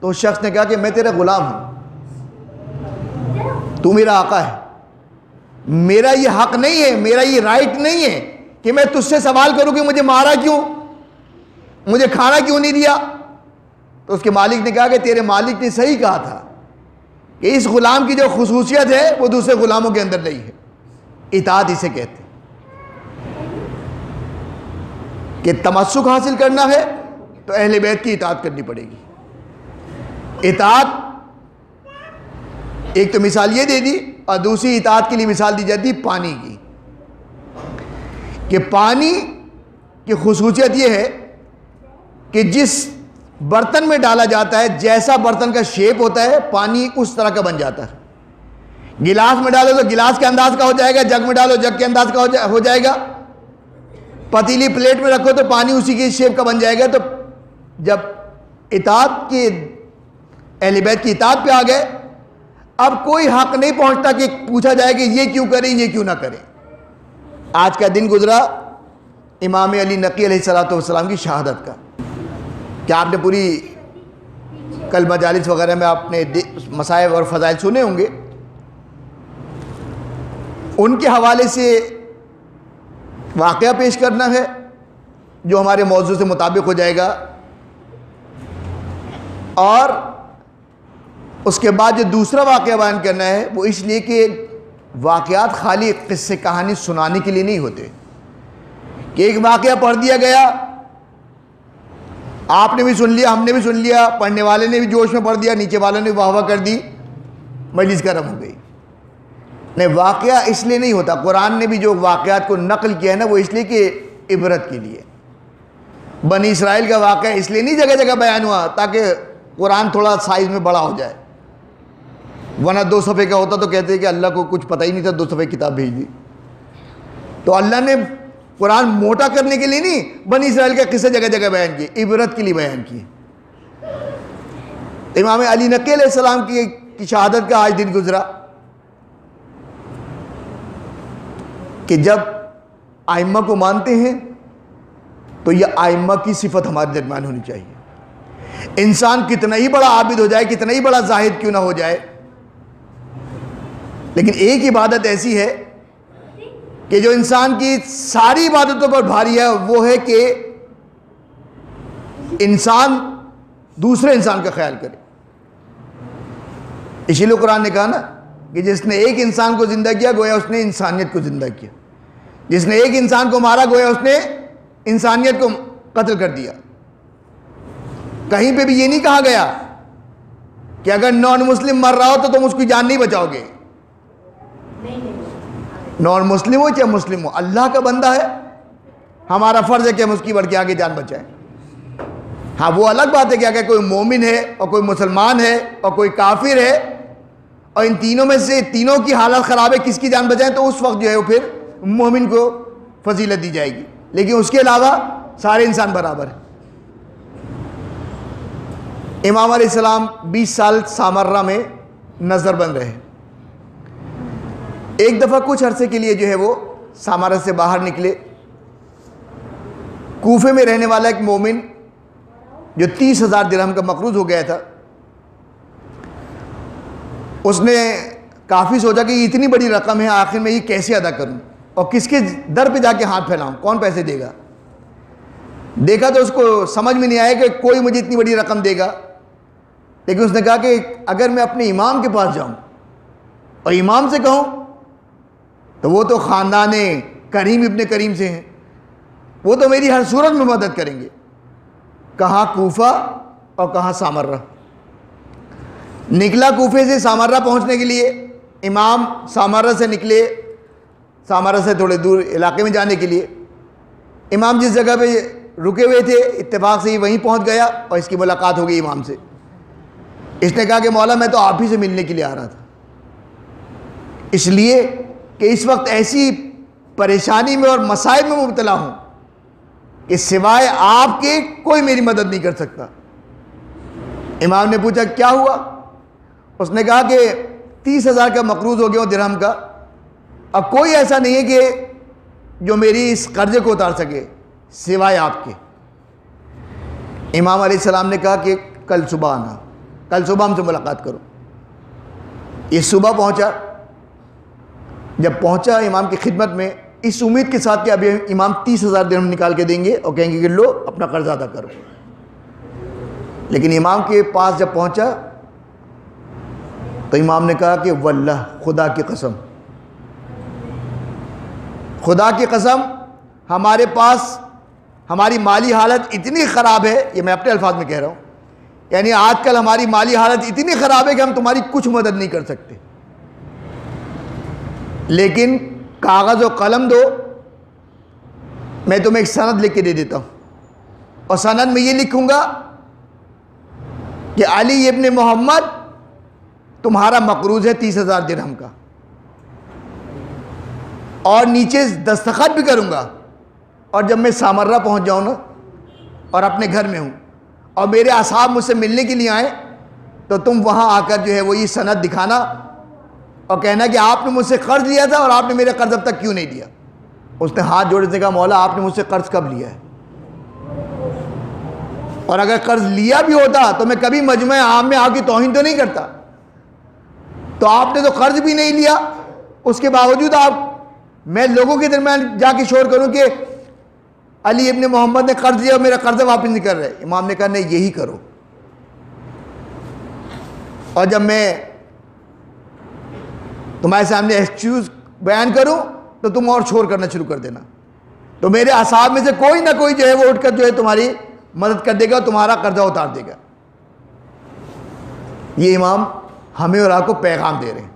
تو اس شخص نے کہا کہ میں تیرا غلام ہوں۔ تو میرا آقا ہے۔ میرا یہ حق نہیں ہے، میرا یہ رائٹ نہیں ہے کہ میں تجھ سے سوال کروں کہ مجھے مارا کیوں؟ مجھے کھانا کیوں نہیں دیا؟ تو اس کے مالک نے کہا کہ تیرے مالک نے صحیح کہا تھا کہ اس غلام کی جو خصوصیت ہے وہ دوسرے غلاموں کے اندر نہیں ہے۔ اطاعت اسے کہتے ہیں۔ کہ تمسک حاصل کرنا ہے تو اہل بیت کی اطاعت کرنی پڑے گی۔ اطاعت ایک تو مثال یہ دے دی اور دوسری اطاعت کے لیے مثال دی جاتی پانی کی۔ کہ پانی کی خصوصیت یہ ہے کہ جس برتن میں ڈالا جاتا ہے، جیسا برتن کا شیپ ہوتا ہے، پانی اس طرح کا بن جاتا ہے۔ گلاس میں ڈالو تو گلاس کے انداز کا ہو جائے گا، جگ میں ڈالو جگ کے انداز کا ہو جائے گا۔ پتیلی پلیٹ میں رکھو تو پانی اسی کی شیپ کا بن جائے گا۔ تو جب اطاعت کی اہل بیت کی اطاعت پہ آ گئے، اب کوئی حق نہیں پہنچتا کہ پوچھا جائے کہ یہ کیوں کریں، یہ کیوں نہ کریں۔ آج کا دن گزرا امام علی نقی علیہ السلام کی شہادت کا۔ کیا آپ نے پوری کل مجالس وغیرہ میں آپ نے مسائب اور فضائل سنے ہوں گے؟ ان کے حوالے سے واقعہ پیش کرنا ہے، جو ہمارے موضوع سے مطابق ہو جائے گا۔ اور اس کے بعد جو دوسرا واقعہ بیان کرنا ہے، وہ اس لیے کہ واقعات خالی قصے کہانی سنانے کے لیے نہیں ہوتے۔ کہ ایک واقعہ پڑھ دیا گیا آپ نے بھی سن لیا، ہم نے بھی سن لیا، پڑھنے والے نے بھی جوش میں پڑھ دیا، نیچے والوں نے واہ واہ کر دی، مجلس گرم ہو گئی۔ نہیں، واقعہ اس لیے نہیں ہوتا، قرآن نے بھی جو واقعات کو نقل کیا ہے نا، وہ اس لیے کہ عبرت کے لیے۔ بنی اسرائیل کا واقعہ اس لیے نہیں جگہ جگہ بیان ہوا تاکہ قرآن تھوڑا سائز میں بڑا ہو جائے۔ ورنہ دو صفحے کا ہوتا تو کہتے ہیں کہ اللہ کو کچھ پتہ ہی نہیں تھا، دو صفحے کتاب بھیج دی۔ تو اللہ نے قرآن موٹا کرنے کے لیے نہیں، بنی اسرائیل کا قصہ جگہ جگہ بیان کیے، عبرت کے لیے بیان کیے۔ امام علی نقی علیہ السلام کی شہادت کا آج دن گزرا۔ کہ جب آئمہ کو مانتے ہیں، تو یہ آئمہ کی صفت ہمارے درمیان ہونی چاہیے۔ انسان کتنا ہی بڑا عابد ہو جائے، کتنا ہی بڑا زاہد کیوں نہ ہو جائے، لیکن ایک عبادت ایسی ہے کہ جو انسان کی ساری عبادتوں پر بھاری ہے، وہ ہے کہ انسان دوسرے انسان کا خیال کرے۔ اسی لیے قرآن نے کہا نا کہ جس نے ایک انسان کو زندہ کیا، گویا اس نے انسانیت کو زندہ کیا۔ جس نے ایک انسان کو مارا، گویا اس نے انسانیت کو قتل کر دیا۔ کہیں پہ بھی یہ نہیں کہا گیا کہ اگر نان مسلم مر رہا ہو تو تم اس کی جان نہیں بچاؤ گے۔ نان مسلم ہو چاہے مسلم ہو، اللہ کا بندہ ہے۔ ہمارا فرض ہے کہ ہم اس کی بڑھ کے آگے جان بچائیں۔ ہاں وہ الگ بات ہے کہ اگر کوئی مومن ہے اور کوئی مسلمان ہے اور کوئی کافر ہے اور ان تینوں میں سے تینوں کی حالت خراب ہے، کس کی جان بچائیں؟ تو اس وقت جو ہے وہ پھر مومن کو فضیلت دی جائے گی۔ لیکن اس کے علاوہ سارے انسان برابر ہیں۔ امام علیہ السلام بیس سال سامرہ میں نظر بن رہے ایک دفعہ کچھ عرصے کے لیے جو ہے وہ سامارہ سے باہر نکلے۔ کوفے میں رہنے والا ایک مومن جو تیس ہزار درہم کا مقروض ہو گیا تھا، اس نے کافی سوچا کہ یہ اتنی بڑی رقم ہے، آخر میں یہ کیسے ادا کروں؟ اور کس کے در پہ جا کے ہاتھ پھیلاؤں؟ کون پیسے دے گا؟ دیکھا تو اس کو سمجھ میں نہیں آیا کہ کوئی مجھے اتنی بڑی رقم دے گا۔ لیکن اس نے کہا کہ اگر میں اپنے امام کے پاس جاؤں اور امام سے کہوں تو وہ تو خاندان کریم ابن کریم سے ہیں۔ وہ تو میری ہر صورت میں مدد کریں گے۔ کہاں کوفہ اور کہاں سامرہ۔ نکلا کوفے سے سامرہ پہنچنے کے لیے، امام سامرہ سے نکلے، سامرہ سے تھوڑے دور علاقے میں جانے کے لیے۔ امام جس جگہ پہ رکے ہوئے تھے، اتفاق سے ہی وہیں پہنچ گیا اور اس کی ملاقات ہو گئی امام سے۔ اس نے کہا کہ مولا، میں تو آپ ہی سے ملنے کے لیے آ رہا تھا۔ اس لیے کہ اس وقت ایسی پریشانی میں اور مسائل میں مبتلا ہوں کہ سوائے آپ کے کوئی میری مدد نہیں کر سکتا۔ امام نے پوچھا، کیا ہوا؟ اس نے کہا کہ تیس ہزار کا مقروض ہو گیا ہو درہم کا۔ اب کوئی ایسا نہیں ہے کہ جو میری اس قرضے کو اتار سکے، سوائے آپ کے۔ امام علیہ السلام نے کہا کہ کل صبح آنا، کل صبح ہم سے ملاقات کرو۔ یہ صبح پہنچا۔ جب پہنچا امام کی خدمت میں، اس امید کے ساتھ کہ ابھی امام تیس ہزار درہم نکال کے دیں گے اور کہیں گے کہ لو، اپنا قرض ادا کرو۔ لیکن امام کے پاس جب پہنچا، تو امام نے کہا کہ واللہ، خدا کی قسم۔ خدا کی قسم، ہمارے پاس، ہماری مالی حالت اتنی خراب ہے، یہ میں اپنے الفاظ میں کہہ رہا ہوں یعنی آج کل ہماری مالی حالت اتنی خراب ہے کہ ہم تمہاری کچھ مدد نہیں کر سکتے۔ لیکن کاغذ و قلم دو، میں تمہیں ایک سند لکھ کے دے دیتا ہوں۔ اور سند میں یہ لکھوں گا کہ علی ابن محمد تمہارا مقروض ہے تیس ہزار درہم کا۔ اور نیچے دستخط بھی کروں گا۔ اور جب میں سامرہ پہنچ جاؤں نا، اور اپنے گھر میں ہوں، اور میرے اصحاب مجھ سے ملنے کے لیے آئیں، تو تم وہاں آ کر جو ہے وہ یہ سند دکھانا۔ اور کہنا کہ آپ نے مجھ سے قرض لیا تھا اور آپ نے میرے قرض اب تک کیوں نہیں دیا؟ اس نے ہاتھ جوڑے سے کہا، مولا، آپ نے مجھ سے قرض کب لیا ہے؟ اور اگر قرض لیا بھی ہوتا تو میں کبھی مجمع عام میں آپ کی توہین تو نہیں کرتا۔ تو آپ نے تو قرض بھی نہیں لیا۔ اس کے باوجود آپ، میں لوگوں کے درمیان جا کے شور کروں کہ علی ابن محمد نے قرض لیا اور میرا قرض واپس نہیں کر رہے۔ امام نے کہا، نہیں، یہی کرو۔ اور جب میں تمہارے سامنے ایکسکیوز بیان کروں تو تم اور چھوڑ کرنا شروع کر دینا۔ تو میرے اصحاب میں سے کوئی نہ کوئی جو ہے وہ اٹھ کر جو ہے تمہاری مدد کر دے گا تمہارا قرضہ اتار دے گا۔ یہ امام ہمیں اور آپ کو پیغام دے رہے ہیں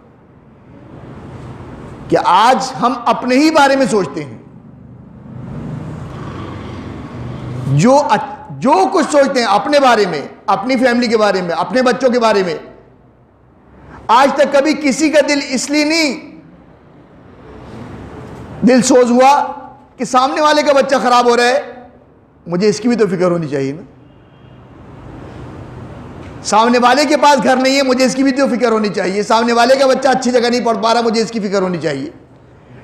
کہ آج ہم اپنے ہی بارے میں سوچتے ہیں۔ جو جو کچھ سوچتے ہیں اپنے بارے میں، اپنی فیملی کے بارے میں، اپنے بچوں کے بارے میں آج تک کبھی کسی کا دل اس لیے نہیں دل سوز ہوا کہ سامنے والے کا بچہ خراب ہو رہا ہے۔ مجھے اس کی بھی تو فکر ہونی چاہیے نا۔ سامنے والے کے پاس گھر نہیں ہے، مجھے اس کی بھی تو فکر ہونی چاہیے۔ سامنے والے کا بچہ اچھی جگہ نہیں پڑھ پا رہا، مجھے اس کی فکر ہونی چاہیے۔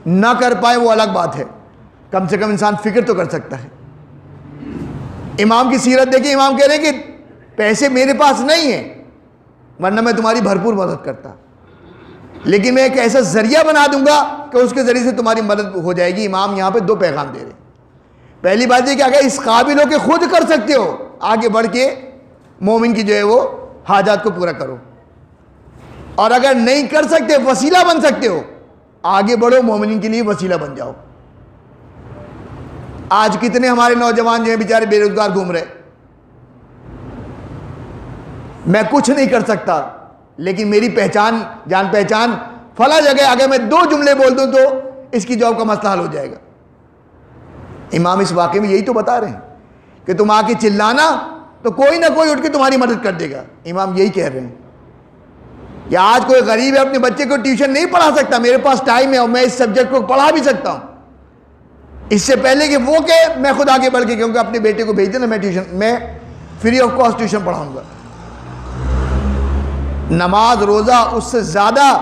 نہ کر پائے وہ الگ بات ہے۔ کم سے کم انسان فکر تو کر سکتا ہے۔ امام کی سیرت دیکھیں، امام کہہ رہے ہیں کہ پیسے میرے پاس نہیں ہیں۔ ورنہ میں تمہاری بھرپور مدد کرتا۔ لیکن میں ایک ایسا ذریعہ بنا دوں گا کہ اس کے ذریعے سے تمہاری مدد ہو جائے گی۔ امام یہاں پہ دو پیغام دے رہے ہیں۔ پہلی بات یہ کہ اگر اس قابل ہو کہ خود کر سکتے ہو، آگے بڑھ کے مومن کی جو ہے وہ حاجات کو پورا کرو۔ اور اگر نہیں کر سکتے، وسیلہ بن سکتے ہو، آگے بڑھو مومن کے لیے وسیلہ بن جاؤ۔ آج کتنے ہمارے نوجوان جو ہیں بیچارے بے روزگار گھوم رہے میں کچھ نہیں کر سکتا۔ لیکن میری پہچان، جان پہچان فلا جگہ اگر میں دو جملے بول دوں تو اس کی جاب کا مسئلہ حل ہو جائے گا۔ امام اس واقعے میں یہی تو بتا رہے ہیں کہ تم آ کے چلانا تو کوئی نہ کوئی اٹھ کے تمہاری مدد کر دے گا۔ امام یہی کہہ رہے ہیں۔ کہ آج کوئی غریب ہے، اپنے بچے کو ٹیوشن نہیں پڑھا سکتا، میرے پاس ٹائم ہے اور میں اس سبجیکٹ کو پڑھا بھی سکتا ہوں۔ اس سے پہلے کہ وہ کہ میں خود آگے بڑھ کے، کیونکہ اپنے بیٹے کو بھیج دینا، میں ٹیوشن، میں فری آف کاسٹ ٹیوشن پڑھاؤں گا۔ نماز روزہ اس سے زیادہ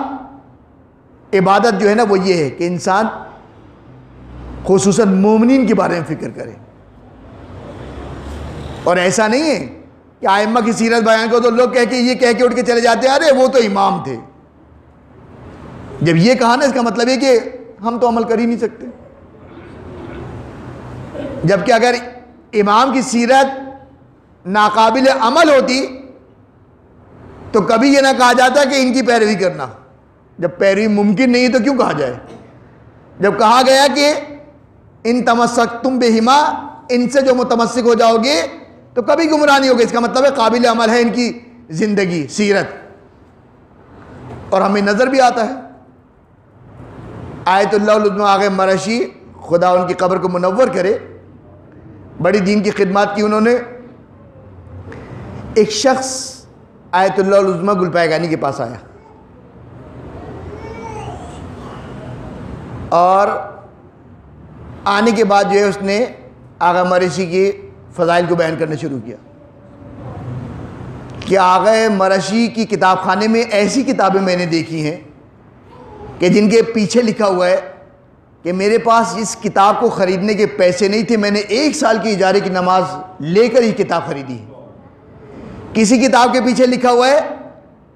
عبادت جو ہے نا وہ یہ ہے کہ انسان خصوصاً مومنین کے بارے میں فکر کرے۔ اور ایسا نہیں ہے کہ آئمہ کی سیرت بیان کو تو لوگ کہہ کے یہ کہہ کے اٹھ کے چلے جاتے ہیں، ارے وہ تو امام تھے۔ جب یہ کہا نا اس کا مطلب ہے کہ ہم تو عمل کر ہی نہیں سکتے۔ جبکہ اگر امام کی سیرت ناقابل عمل ہوتی تو کبھی یہ نہ کہا جاتا کہ ان کی پیروی کرنا۔ جب پیروی ممکن نہیں تو کیوں کہا جائے؟ جب کہا گیا کہ ان تمسک تم بے ہما ان سے جو متمسک ہو جاؤ گے تو کبھی گمراہ نہیں ہوگا اس کا مطلب ہے قابل عمل ہے ان کی زندگی، سیرت۔ اور ہمیں نظر بھی آتا ہے۔ آیت اللہ آگے مرشی، خدا ان کی قبر کو منور کرے۔ بڑی دین کی خدمات کی انہوں نے۔ ایک شخص آیت اللہ العظمہ گل پیگانی کے پاس آیا۔ اور آنے کے بعد جو ہے اس نے آغا مرشی کی فضائل کو بیان کرنا شروع کیا۔ کہ آغا مرشی کی کتاب خانے میں ایسی کتابیں میں نے دیکھی ہیں کہ جن کے پیچھے لکھا ہوا ہے کہ میرے پاس اس کتاب کو خریدنے کے پیسے نہیں تھے، میں نے ایک سال کی اجارے کی نماز لے کر ہی کتاب خریدی۔ ہے کسی کتاب کے پیچھے لکھا ہوا ہے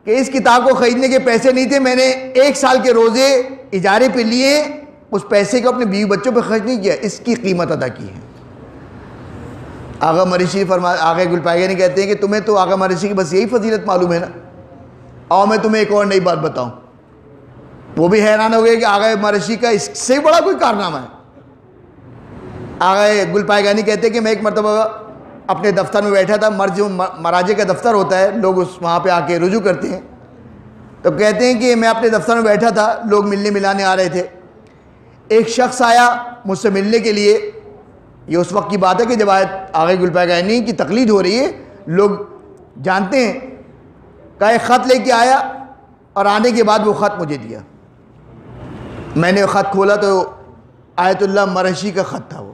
کہ اس کتاب کو خریدنے کے پیسے نہیں تھے، میں نے ایک سال کے روزے اجارے پہ لیے، اس پیسے کو اپنے بیوی بچوں پہ خرچ نہیں کیا، اس کی قیمت ادا کی ہے۔ آغا مرشی فرما، آغا گل پائے کہتے ہیں کہ تمہیں تو آغا مرشی کی بس یہی فضیلت معلوم ہے نا۔ اور میں تمہیں ایک اور نئی بات بتاؤں۔ وہ بھی حیران ہو گئے کہ آغا مرشی کا اس سے بڑا کوئی کارنامہ ہے۔ آغا گل پائے کہتے ہیں کہ میں ایک مرتبہ اپنے دفتر میں بیٹھا تھا مرج مراجے کا دفتر ہوتا ہے، لوگ اس وہاں پہ آ کے رجوع کرتے ہیں۔ تو کہتے ہیں کہ میں اپنے دفتر میں بیٹھا تھا، لوگ ملنے ملانے آ رہے تھے۔ ایک شخص آیا مجھ سے ملنے کے لیے۔ یہ اس وقت کی بات ہے کہ جب آگے گل گلپائے کی یعنی تقلید ہو رہی ہے، لوگ جانتے ہیں۔ کہ ایک خط لے کے آیا اور آنے کے بعد وہ خط مجھے دیا۔ میں نے خط کھولا تو آیت اللہ مرشی کا خط تھا وہ۔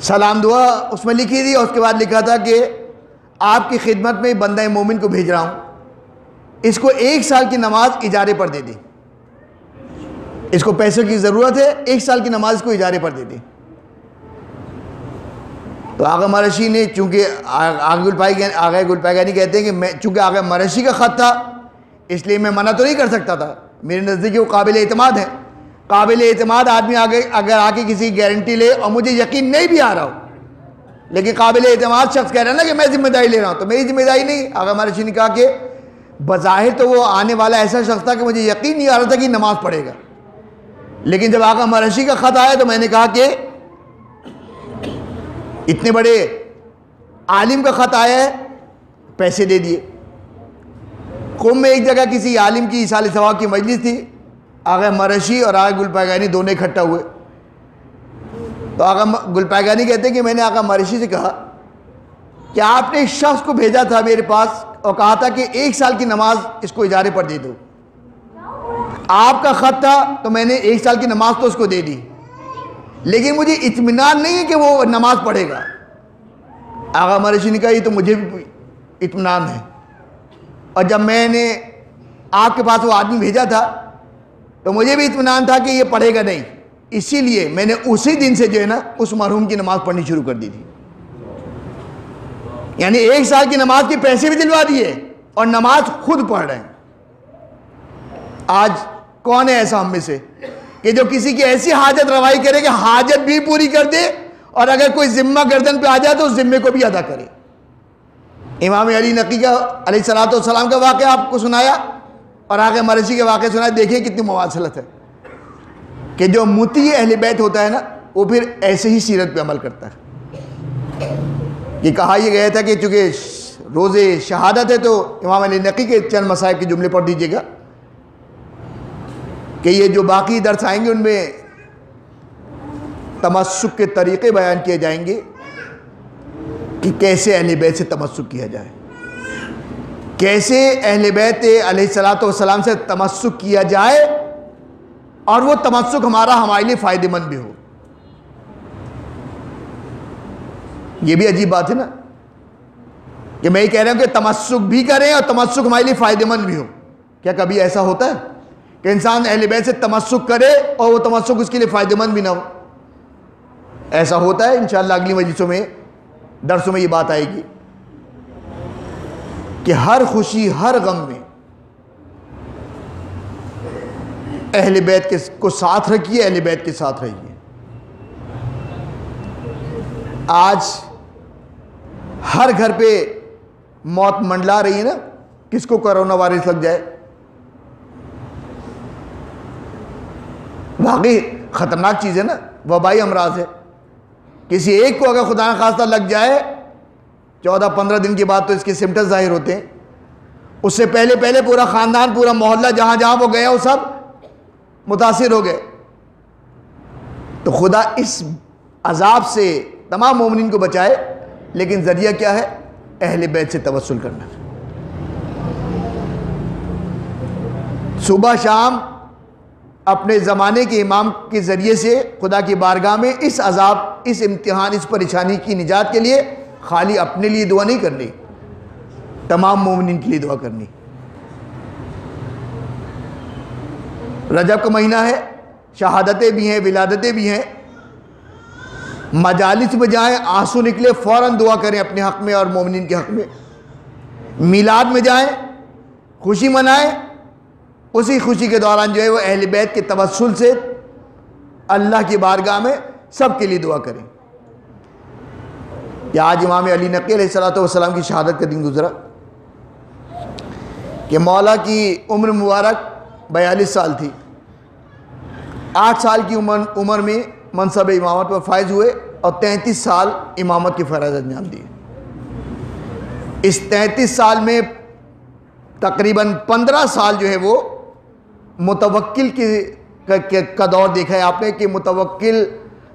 سلام دعا اس میں لکھی تھی اور اس کے بعد لکھا تھا کہ آپ کی خدمت میں بندہ مومن کو بھیج رہا ہوں۔ اس کو ایک سال کی نماز اجارے پر دے دیں اس کو پیسوں کی ضرورت ہے، ایک سال کی نماز کو اجارے پر دے دیں تو آغا مرشی نے، چونکہ آگے گلپائی آگے گلپائی گانی کہتے ہیں کہ میں، چونکہ آگے مرشی کا خط تھا، اس لیے میں منع تو نہیں کر سکتا تھا۔ میرے نزدیک وہ قابل اعتماد ہیں۔ قابل اعتماد آدمی آگے اگر آ کے کسی گارنٹی لے اور مجھے یقین نہیں بھی آ رہا ہو۔ لیکن قابل اعتماد شخص کہہ رہا ہے نا کہ میں ذمہ داری لے رہا ہوں، تو میری ذمہ داری نہیں۔ آگا مرشی نے کہا کہ بظاہر تو وہ آنے والا ایسا شخص تھا کہ مجھے یقین نہیں آ رہا تھا کہ نماز پڑھے گا۔ لیکن جب آگا مرشی کا خط آیا تو میں نے کہا کہ اتنے بڑے عالم کا خط آیا ہے، پیسے دے دیے۔ قوم میں ایک جگہ کسی عالم کی سال ثواب کی مجلس تھی۔ آغا مرشی اور آغا گل پیگانی دونوں اکٹھا ہوئے۔ تو آغا گل پیگانی کہتے ہیں کہ میں نے آغا مرشی سے کہا کہ آپ نے اس شخص کو بھیجا تھا میرے پاس اور کہا تھا کہ ایک سال کی نماز اس کو اجارے پر دے دو۔ آپ کا خط تھا تو میں نے ایک سال کی نماز تو اس کو دے دی۔ لیکن مجھے اطمینان نہیں ہے کہ وہ نماز پڑھے گا۔ آغا مرشی نے کہا، یہ تو مجھے بھی اطمینان ہے۔ اور جب میں نے آپ کے پاس وہ آدمی بھیجا تھا تو مجھے بھی اطمینان تھا کہ یہ پڑھے گا نہیں۔ اسی لیے میں نے اسی دن سے جو ہے نا اس مرحوم کی نماز پڑھنی شروع کر دی تھی۔ یعنی ایک سال کی نماز کے پیسے بھی دلوا دیے اور نماز خود پڑھ رہے ہیں۔ آج کون ہے ایسا ہم میں سے کہ جو کسی کی ایسی حاجت روائی کرے کہ حاجت بھی پوری کر دے اور اگر کوئی ذمہ گردن پہ آ جائے تو اس ذمے کو بھی ادا کرے۔ امام علی نقی کا علیہ السلاۃ والسلام کا واقعہ آپ کو سنایا۔ اور آگے مرضی کے واقعہ سنایا دیکھیں کتنی مواصلت ہے کہ جو متی اہل بیت ہوتا ہے نا، وہ پھر ایسے ہی سیرت پہ عمل کرتا ہے۔ یہ کہا یہ گیا تھا کہ چونکہ روز شہادت ہے تو امام علی نقی کے چند مسائل کے جملے پڑھ دیجیے گا کہ یہ جو باقی درس آئیں گے، ان میں تمسک کے طریقے بیان کیے جائیں گے کہ کیسے اہل بیت سے تمسک کیا جائے۔ کیسے اہل بیت علیہ السلاۃ والسلام سے تمسک کیا جائے اور وہ تمسک ہمارا ہمارے لیے فائدہ مند بھی ہو؟ یہ بھی عجیب بات ہے نا کہ میں یہ کہہ رہا ہوں کہ تمسک بھی کریں اور تمسک ہمارے لیے فائدہ مند بھی ہو۔ کیا کبھی ایسا ہوتا ہے کہ انسان اہل بیت سے تمسک کرے اور وہ تمسک اس کے لیے فائدہ مند بھی نہ ہو؟ ایسا ہوتا ہے انشاءاللہ اگلی مجلسوں میں، درسوں میں یہ بات آئے گی۔ کہ ہر خوشی ہر غم میں اہل بیت کے کو ساتھ رکھیے، اہل بیت کے ساتھ رہیے۔ آج ہر گھر پہ موت منڈلا رہی ہے نا، کس کو کرونا وائرس لگ جائے؟ واقعی خطرناک چیز ہے نا، وبائی امراض ہے۔ کسی ایک کو اگر خدا نخواستہ لگ جائے چودہ پندرہ دن کے بعد تو اس کے سمٹس ظاہر ہوتے ہیں۔ اس سے پہلے پہلے پورا خاندان، پورا محلہ جہاں جہاں وہ گیا، وہ سب متاثر ہو گئے۔ تو خدا اس عذاب سے تمام مومنین کو بچائے، لیکن ذریعہ کیا ہے؟ اہل بیت سے توسل کرنا۔ صبح شام اپنے زمانے کے امام کے ذریعے سے خدا کی بارگاہ میں اس عذاب، اس امتحان، اس پریشانی کی نجات کے لیے خالی اپنے لیے دعا نہیں کرنی، تمام مومنین کے لیے دعا کرنی۔ رجب کا مہینہ ہے، شہادتیں بھی ہیں، ولادتیں بھی ہیں۔ مجالس میں جائیں، آنسو نکلے، فوراً دعا کریں اپنے حق میں اور مومنین کے حق میں۔ میلاد میں جائیں، خوشی منائیں، اسی خوشی کے دوران جو ہے وہ اہل بیت کے توسل سے اللہ کی بارگاہ میں سب کے لیے دعا کریں۔ یا آج امام علی نقی علیہ السلام کی شہادت کا دن گزرا کہ مولا کی عمر مبارک بیالیس سال تھی۔ آٹھ سال کی عمر عمر میں منصب امامت پر فائز ہوئے اور تینتیس سال امامت کی فرض انجام دی اس تینتیس سال میں تقریباً پندرہ سال جو ہے وہ متوکل کی کا دور دیکھا ہے آپ نے کہ متوکل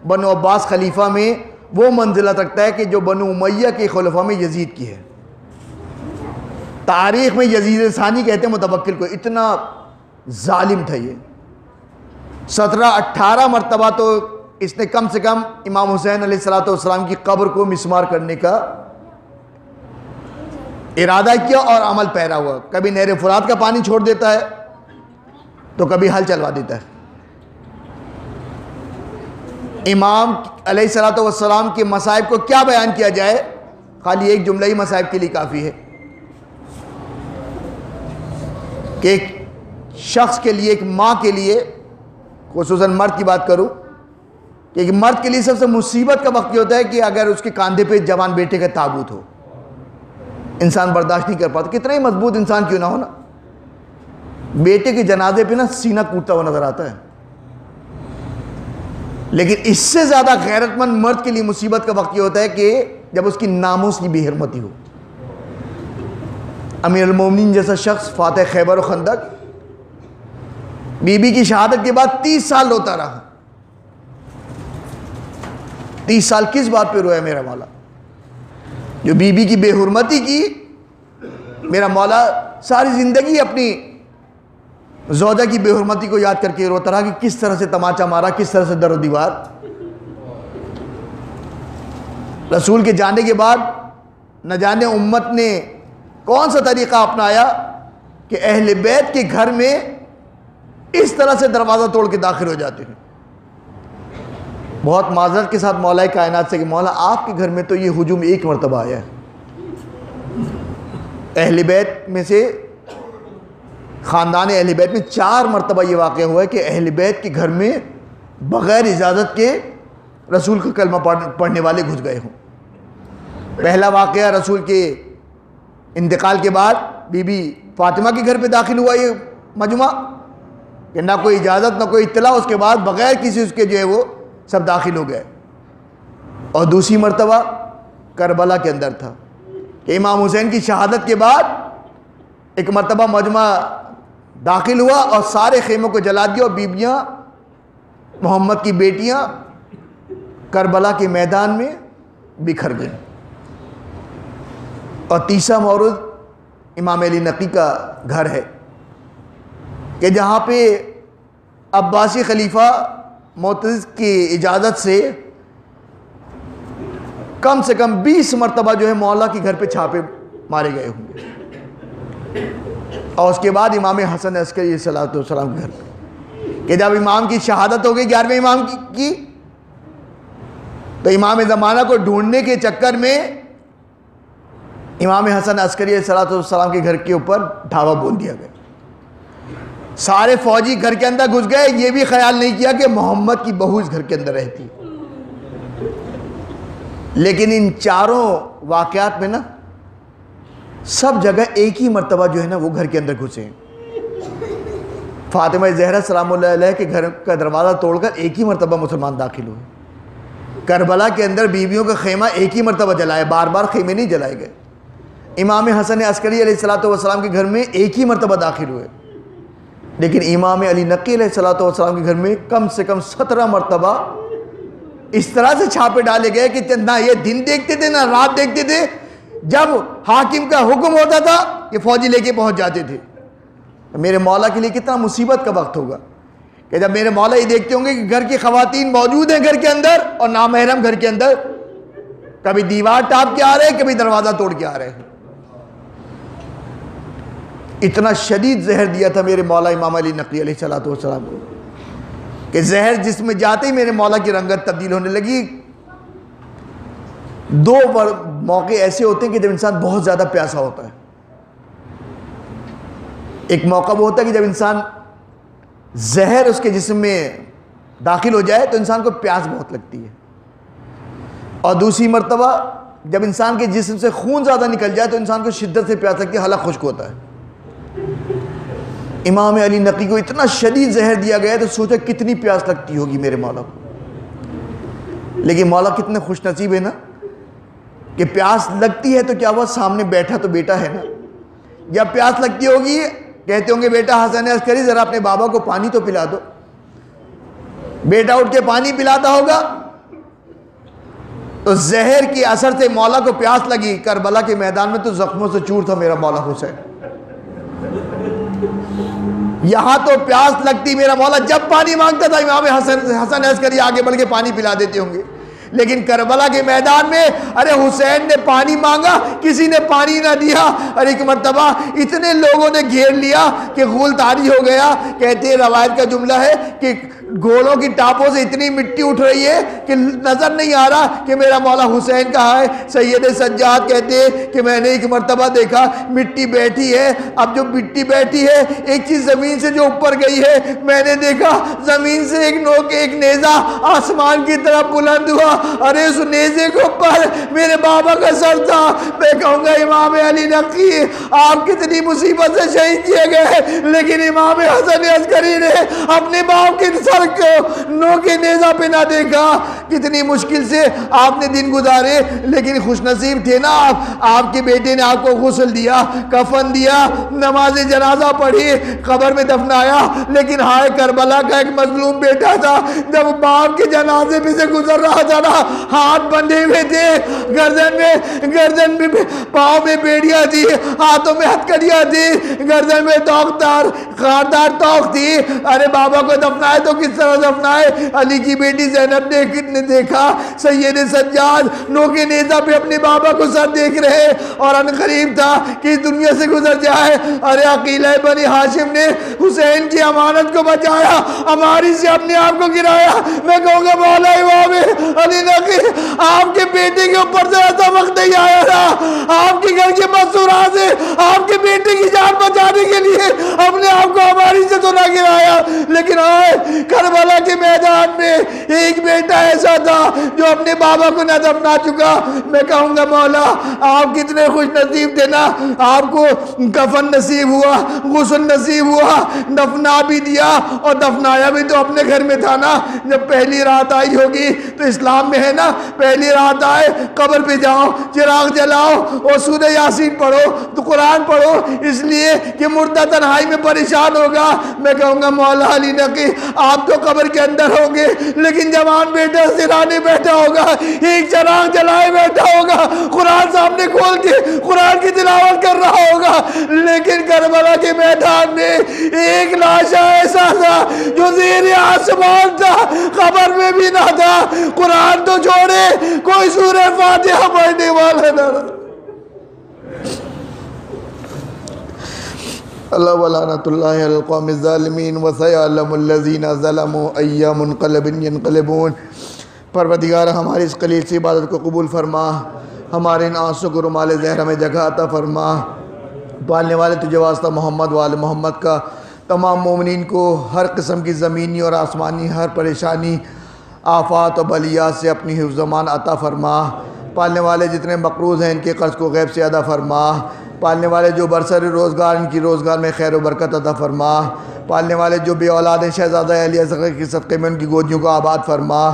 بنو عباس خلیفہ میں وہ منزلت رکھتا ہے کہ جو بنو امیہ کے خلفہ میں یزید کی ہے۔ تاریخ میں یزید ثانی کہتے ہیں متوکل کو، اتنا ظالم تھا یہ۔ سترہ اٹھارہ مرتبہ تو اس نے کم سے کم امام حسین علیہ السلام کی قبر کو مسمار کرنے کا ارادہ کیا اور عمل پیرا ہوا۔ کبھی نہر فرات کا پانی چھوڑ دیتا ہے تو کبھی حل چلوا دیتا ہے۔ امام علیہ السلام والسلام کے مسائب کو کیا بیان کیا جائے؟ خالی ایک جملہ ہی مسائب کے لیے کافی ہے۔ کہ ایک شخص کے لیے، ایک ماں کے لیے، خصوصاً مرد کی بات کروں، کہ ایک مرد کے لیے سب سے مصیبت کا وقت یہ ہوتا ہے کہ اگر اس کے کاندھے پہ جوان بیٹے کا تابوت ہو۔ انسان برداشت نہیں کر پاتا۔ کتنا ہی مضبوط انسان کیوں نہ ہونا بیٹے کے جنازے پہ نا سینہ کوٹتا ہوا نظر آتا ہے۔ لیکن اس سے زیادہ غیرت مند مرد کے لیے مصیبت کا وقت یہ ہوتا ہے کہ جب اس کی ناموس کی بے حرمتی ہو۔ امیر المومنین جیسا شخص فاتح خیبر و خندق بی بی کی شہادت کے بعد تیس سال روتا رہا۔ تیس سال کس بات پہ رویا میرا مولا؟ جو بی بی کی بے حرمتی کی، میرا مولا ساری زندگی اپنی زوجہ کی بے حرمتی کو یاد کر کے روتا رہا کہ کس طرح سے تماچا مارا، کس طرح سے در و دیوار۔ رسول کے جانے کے بعد نہ جانے امت نے کون سا طریقہ اپنایا کہ اہل بیت کے گھر میں اس طرح سے دروازہ توڑ کے داخل ہو جاتے ہیں۔ بہت معذرت کے ساتھ مولا کائنات سے کہ مولا آپ کے گھر میں تو یہ ہجوم ایک مرتبہ آیا ہے۔ اہل بیت میں سے خاندان اہل بیت میں چار مرتبہ یہ واقعہ ہوا ہے کہ اہل بیت کے گھر میں بغیر اجازت کے رسول کا کلمہ پڑھنے والے گھس گئے ہوں۔ پہلا واقعہ رسول کے انتقال کے بعد بی بی فاطمہ کے گھر پہ داخل ہوا یہ مجمع کہ نہ کوئی اجازت، نہ کوئی اطلاع، اس کے بعد بغیر کسی اس کے جو ہے وہ سب داخل ہو گئے۔ اور دوسری مرتبہ کربلا کے اندر تھا کہ امام حسین کی شہادت کے بعد ایک مرتبہ مجمع داخل ہوا اور سارے خیموں کو جلا دیا اور بیبیاں، محمد کی بیٹیاں کربلا کے میدان میں بکھر گئیں۔ اور تیسرا مورد امام علی نقی کا گھر ہے کہ جہاں پہ عباسی خلیفہ معتز کی اجازت سے کم سے کم بیس مرتبہ جو ہے مولا کے گھر پہ چھاپے مارے گئے ہوں گے۔ اور اس کے بعد امام حسن عسکری صلی اللہ علیہ وسلم کے گھر۔ کہ جب امام کی شہادت ہو گئی گیارہویں امام کی تو امام زمانہ کو ڈھونڈنے کے چکر میں امام حسن عسکری صلی اللہ علیہ وسلم کے گھر کے اوپر ڈھاوا بول دیا گیا۔ سارے فوجی گھر کے اندر گھس گئے، یہ بھی خیال نہیں کیا کہ محمد کی بہو اس گھر کے اندر رہتی۔ لیکن ان چاروں واقعات میں نا سب جگہ ایک ہی مرتبہ جو ہے نا وہ گھر کے اندر گھسے فاطمہ زہرہ سلام اللہ علیہ کے گھر کا دروازہ توڑ کر ایک ہی مرتبہ مسلمان داخل ہوئے۔ کربلا کے اندر بیویوں کا خیمہ ایک ہی مرتبہ جلائے، بار بار خیمے نہیں جلائے گئے۔ امام حسن عسکری علیہ السلام کے گھر میں ایک ہی مرتبہ داخل ہوئے۔ لیکن امام علی نقی علیہ السلام کے گھر میں کم سے کم سترہ مرتبہ اس طرح سے چھاپے ڈالے گئے کہ نہ یہ دن دیکھتے تھے، نہ رات دیکھتے تھے۔ جب حاکم کا حکم ہوتا تھا یہ فوجی لے کے پہنچ جاتے تھے۔ میرے مولا کے لیے کتنا مصیبت کا وقت ہوگا کہ جب میرے مولا یہ دیکھتے ہوں گے کہ گھر کی خواتین موجود ہیں گھر کے اندر اور نامحرم گھر کے اندر۔ کبھی دیوار ٹاپ کے آ رہے ہیں، کبھی دروازہ توڑ کے آ رہے ہیں۔ اتنا شدید زہر دیا تھا میرے مولا امام علی نقی علیہ السلام کو کہ زہر جس میں جاتے ہی میرے مولا کی رنگت تبدیل ہونے لگی۔ دو موقع ایسے ہوتے ہیں کہ جب انسان بہت زیادہ پیاسا ہوتا ہے۔ ایک موقع وہ ہوتا ہے کہ جب انسان زہر اس کے جسم میں داخل ہو جائے تو انسان کو پیاس بہت لگتی ہے۔ اور دوسری مرتبہ جب انسان کے جسم سے خون زیادہ نکل جائے تو انسان کو شدت سے پیاس لگتی ہے، حلق خشک ہوتا ہے۔ امام علی نقی کو اتنا شدید زہر دیا گیا تو سوچا کتنی پیاس لگتی ہوگی میرے مولا کو۔ لیکن مولا کتنے خوش نصیب ہے نا۔ کہ پیاس لگتی ہے تو کیا وہ سامنے بیٹھا تو بیٹا ہے نا؟ یا پیاس لگتی ہوگی، کہتے ہوں گے، بیٹا حسن عسکری، ذرا اپنے بابا کو پانی تو پلا دو۔ بیٹا اٹھ کے پانی پلاتا ہوگا۔ تو زہر کی اثر سے مولا کو پیاس لگی، کربلا کے میدان میں تو زخموں سے چور تھا میرا مولا حسین۔ یہاں تو پیاس لگتی میرا مولا، جب پانی مانگتا تھا امام حسن حسن عسکری آگے بڑھ کے پانی پلا دیتے ہوں گے۔ لیکن کربلا کے میدان میں، ارے حسین نے پانی مانگا، کسی نے پانی نہ دیا۔ اور ایک مرتبہ اتنے لوگوں نے گھیر لیا کہ غول تاری ہو گیا۔ کہتے ہیں روایت کا جملہ ہے کہ گھوڑوں کی ٹاپوں سے اتنی مٹی اٹھ رہی ہے کہ نظر نہیں آ رہا کہ میرا مولا حسین کہا ہے، سید سجاد کہتے ہیں کہ میں نے ایک مرتبہ دیکھا، مٹی بیٹھی ہے۔ اب جو مٹی بیٹھی ہے، ایک چیز زمین سے جو اوپر گئی ہے، میں نے دیکھا زمین سے ایک نوک، ایک نیزہ آسمان کی طرف بلند ہوا۔ ارے، اس نیزے کے اوپر میرے بابا کا سر تھا۔ میں کہوں گا، امام علی نقی، آپ کتنی مصیبت سے شہید کیے گئے لیکن امام حسن عسکری نے اپنے باپ کے سر کو نو کے نیزہ پہ نہ دیکھا۔ کتنی مشکل سے آپ نے دن گزارے، لیکن خوش نصیب تھے نا آپ۔ آپ کے بیٹے نے آپ کو غسل دیا، کفن دیا، نماز جنازہ پڑھی، قبر میں دفنایا۔ لیکن ہائے کربلا کا ایک مظلوم بیٹا تھا، جب باپ کے جنازے پہ سے گزر رہا تھا نا، ہاتھ بندھے ہوئے تھے۔ گردن میں گردن میں پاؤں میں بیڑیاں تھی ہاتھوں میں ہتکڑیاں تھی گردن میں توقدار خاردار توق تھی۔ ارے بابا کو دفنائے تو کس کس طرح دفنائے علی کی بیٹی زینب نے دیکھا، سید سجاد نو کے نیزہ پہ اپنے بابا کو سر دیکھ رہے اور ان قریب تھا کہ دنیا سے گزر جائے۔ ارے عقیلہ بنی حاشم نے حسین کی امانت کو بچایا، ہماری سے اپنے آپ کو گرایا۔ میں کہوں گا، مولا امام علی نقی، آپ کے بیٹے کے اوپر سے ایسا وقت نہیں آیا رہا آپ کے گھر کے مسورہ سے آپ کے بیٹے کی جان بچانے کے لیے اپنے آپ کو ہماری سے تو نہ گرایا۔ لیکن آئے کربلا کے میدان میں ایک بیٹا ایسا تھا جو اپنے بابا کو نہ دفنا چکا۔ میں کہوں گا، مولا، آپ کتنے خوش نصیب تھے نا۔ آپ کو کفن نصیب ہوا، غسل نصیب ہوا دفنا بھی دیا اور دفنایا بھی تو اپنے گھر میں تھا نا۔ جب پہلی رات آئی ہوگی تو اسلام میں ہے نا۔ پہلی رات آئے، قبر پہ جاؤ، چراغ جلاؤ اور سود یاسین پڑھو۔ تو قرآن پڑھو۔ اس لیے کہ مردہ تنہائی میں پریشان ہوگا۔ میں کہوں گا، مولا علی نقی، آپ تو قبر کے اندر ہوں گے، لیکن جوان بیٹا سرانے بیٹھا ہوگا، ایک چراغ جلائے بیٹھا ہوگا، قرآن سامنے کھول کے قرآن کی تلاوت کر رہا ہوگا۔ لیکن کربلا کے میدان میں ایک لاشا ایسا تھا جو زیر آسمان تھا، قبر میں بھی نہ تھا۔ قرآن تو چھوڑے، کوئی سورہ فاتحہ پڑھنے والا نہ اللہ ولعنت اللہ القوم الظالمین وسیعلم الذین ظلموا ایام انقلب ینقلبون۔ پروردگار، ہماری اس قلیل سی عبادت کو قبول فرما۔ ہمارے ان آنسوں کو رمال زہر میں جگہ عطا فرما۔ پالنے والے تجھے واسطہ محمد وال محمد کا۔ تمام مومنین کو ہر قسم کی زمینی اور آسمانی، ہر پریشانی، آفات و بلیات سے اپنی حفظ زمان عطا فرما۔ پالنے والے جتنے مقروض ہیں، ان کے قرض کو غیب سے ادا فرما۔ پالنے والے جو برسر روزگار، ان کی روزگار میں خیر و برکت عطا فرما۔ پالنے والے جو بے اولاد ہیں، شہزادہ علی اصغر کی صدقے میں ان کی گودیوں کو آباد فرما۔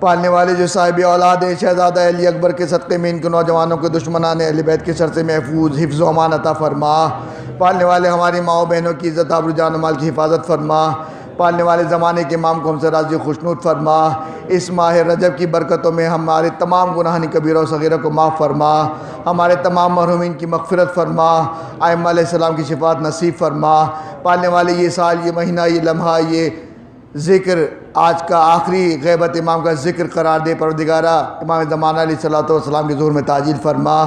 پالنے والے جو صاحب اولاد ہیں، شہزادہ علی اکبر کے صدقے میں ان کے نوجوانوں کے دشمنان اہل بیت کے سر سے محفوظ، حفظ و امان عطا فرما۔ پالنے والے ہماری ماؤں بہنوں کی عزت آبر جان مال کی حفاظت فرما۔ پالنے والے زمانے کے امام کو ہم سے راضی خوشنود فرما، اس ماہ رجب کی برکتوں میں ہمارے تمام گناہنی کبیرہ و صغیرہ کو معاف فرما، ہمارے تمام مرحومین کی مغفرت فرما، آئمہ علیہ السلام کی شفاعت نصیب فرما۔ پالنے والے یہ سال، یہ مہینہ، یہ لمحہ، یہ ذکر آج کا آخری غیبت امام کا ذکر قرار دے پردگارہ امام زمانہ علیہ صلاۃ والسلام کے ظہور میں تاجیل فرما۔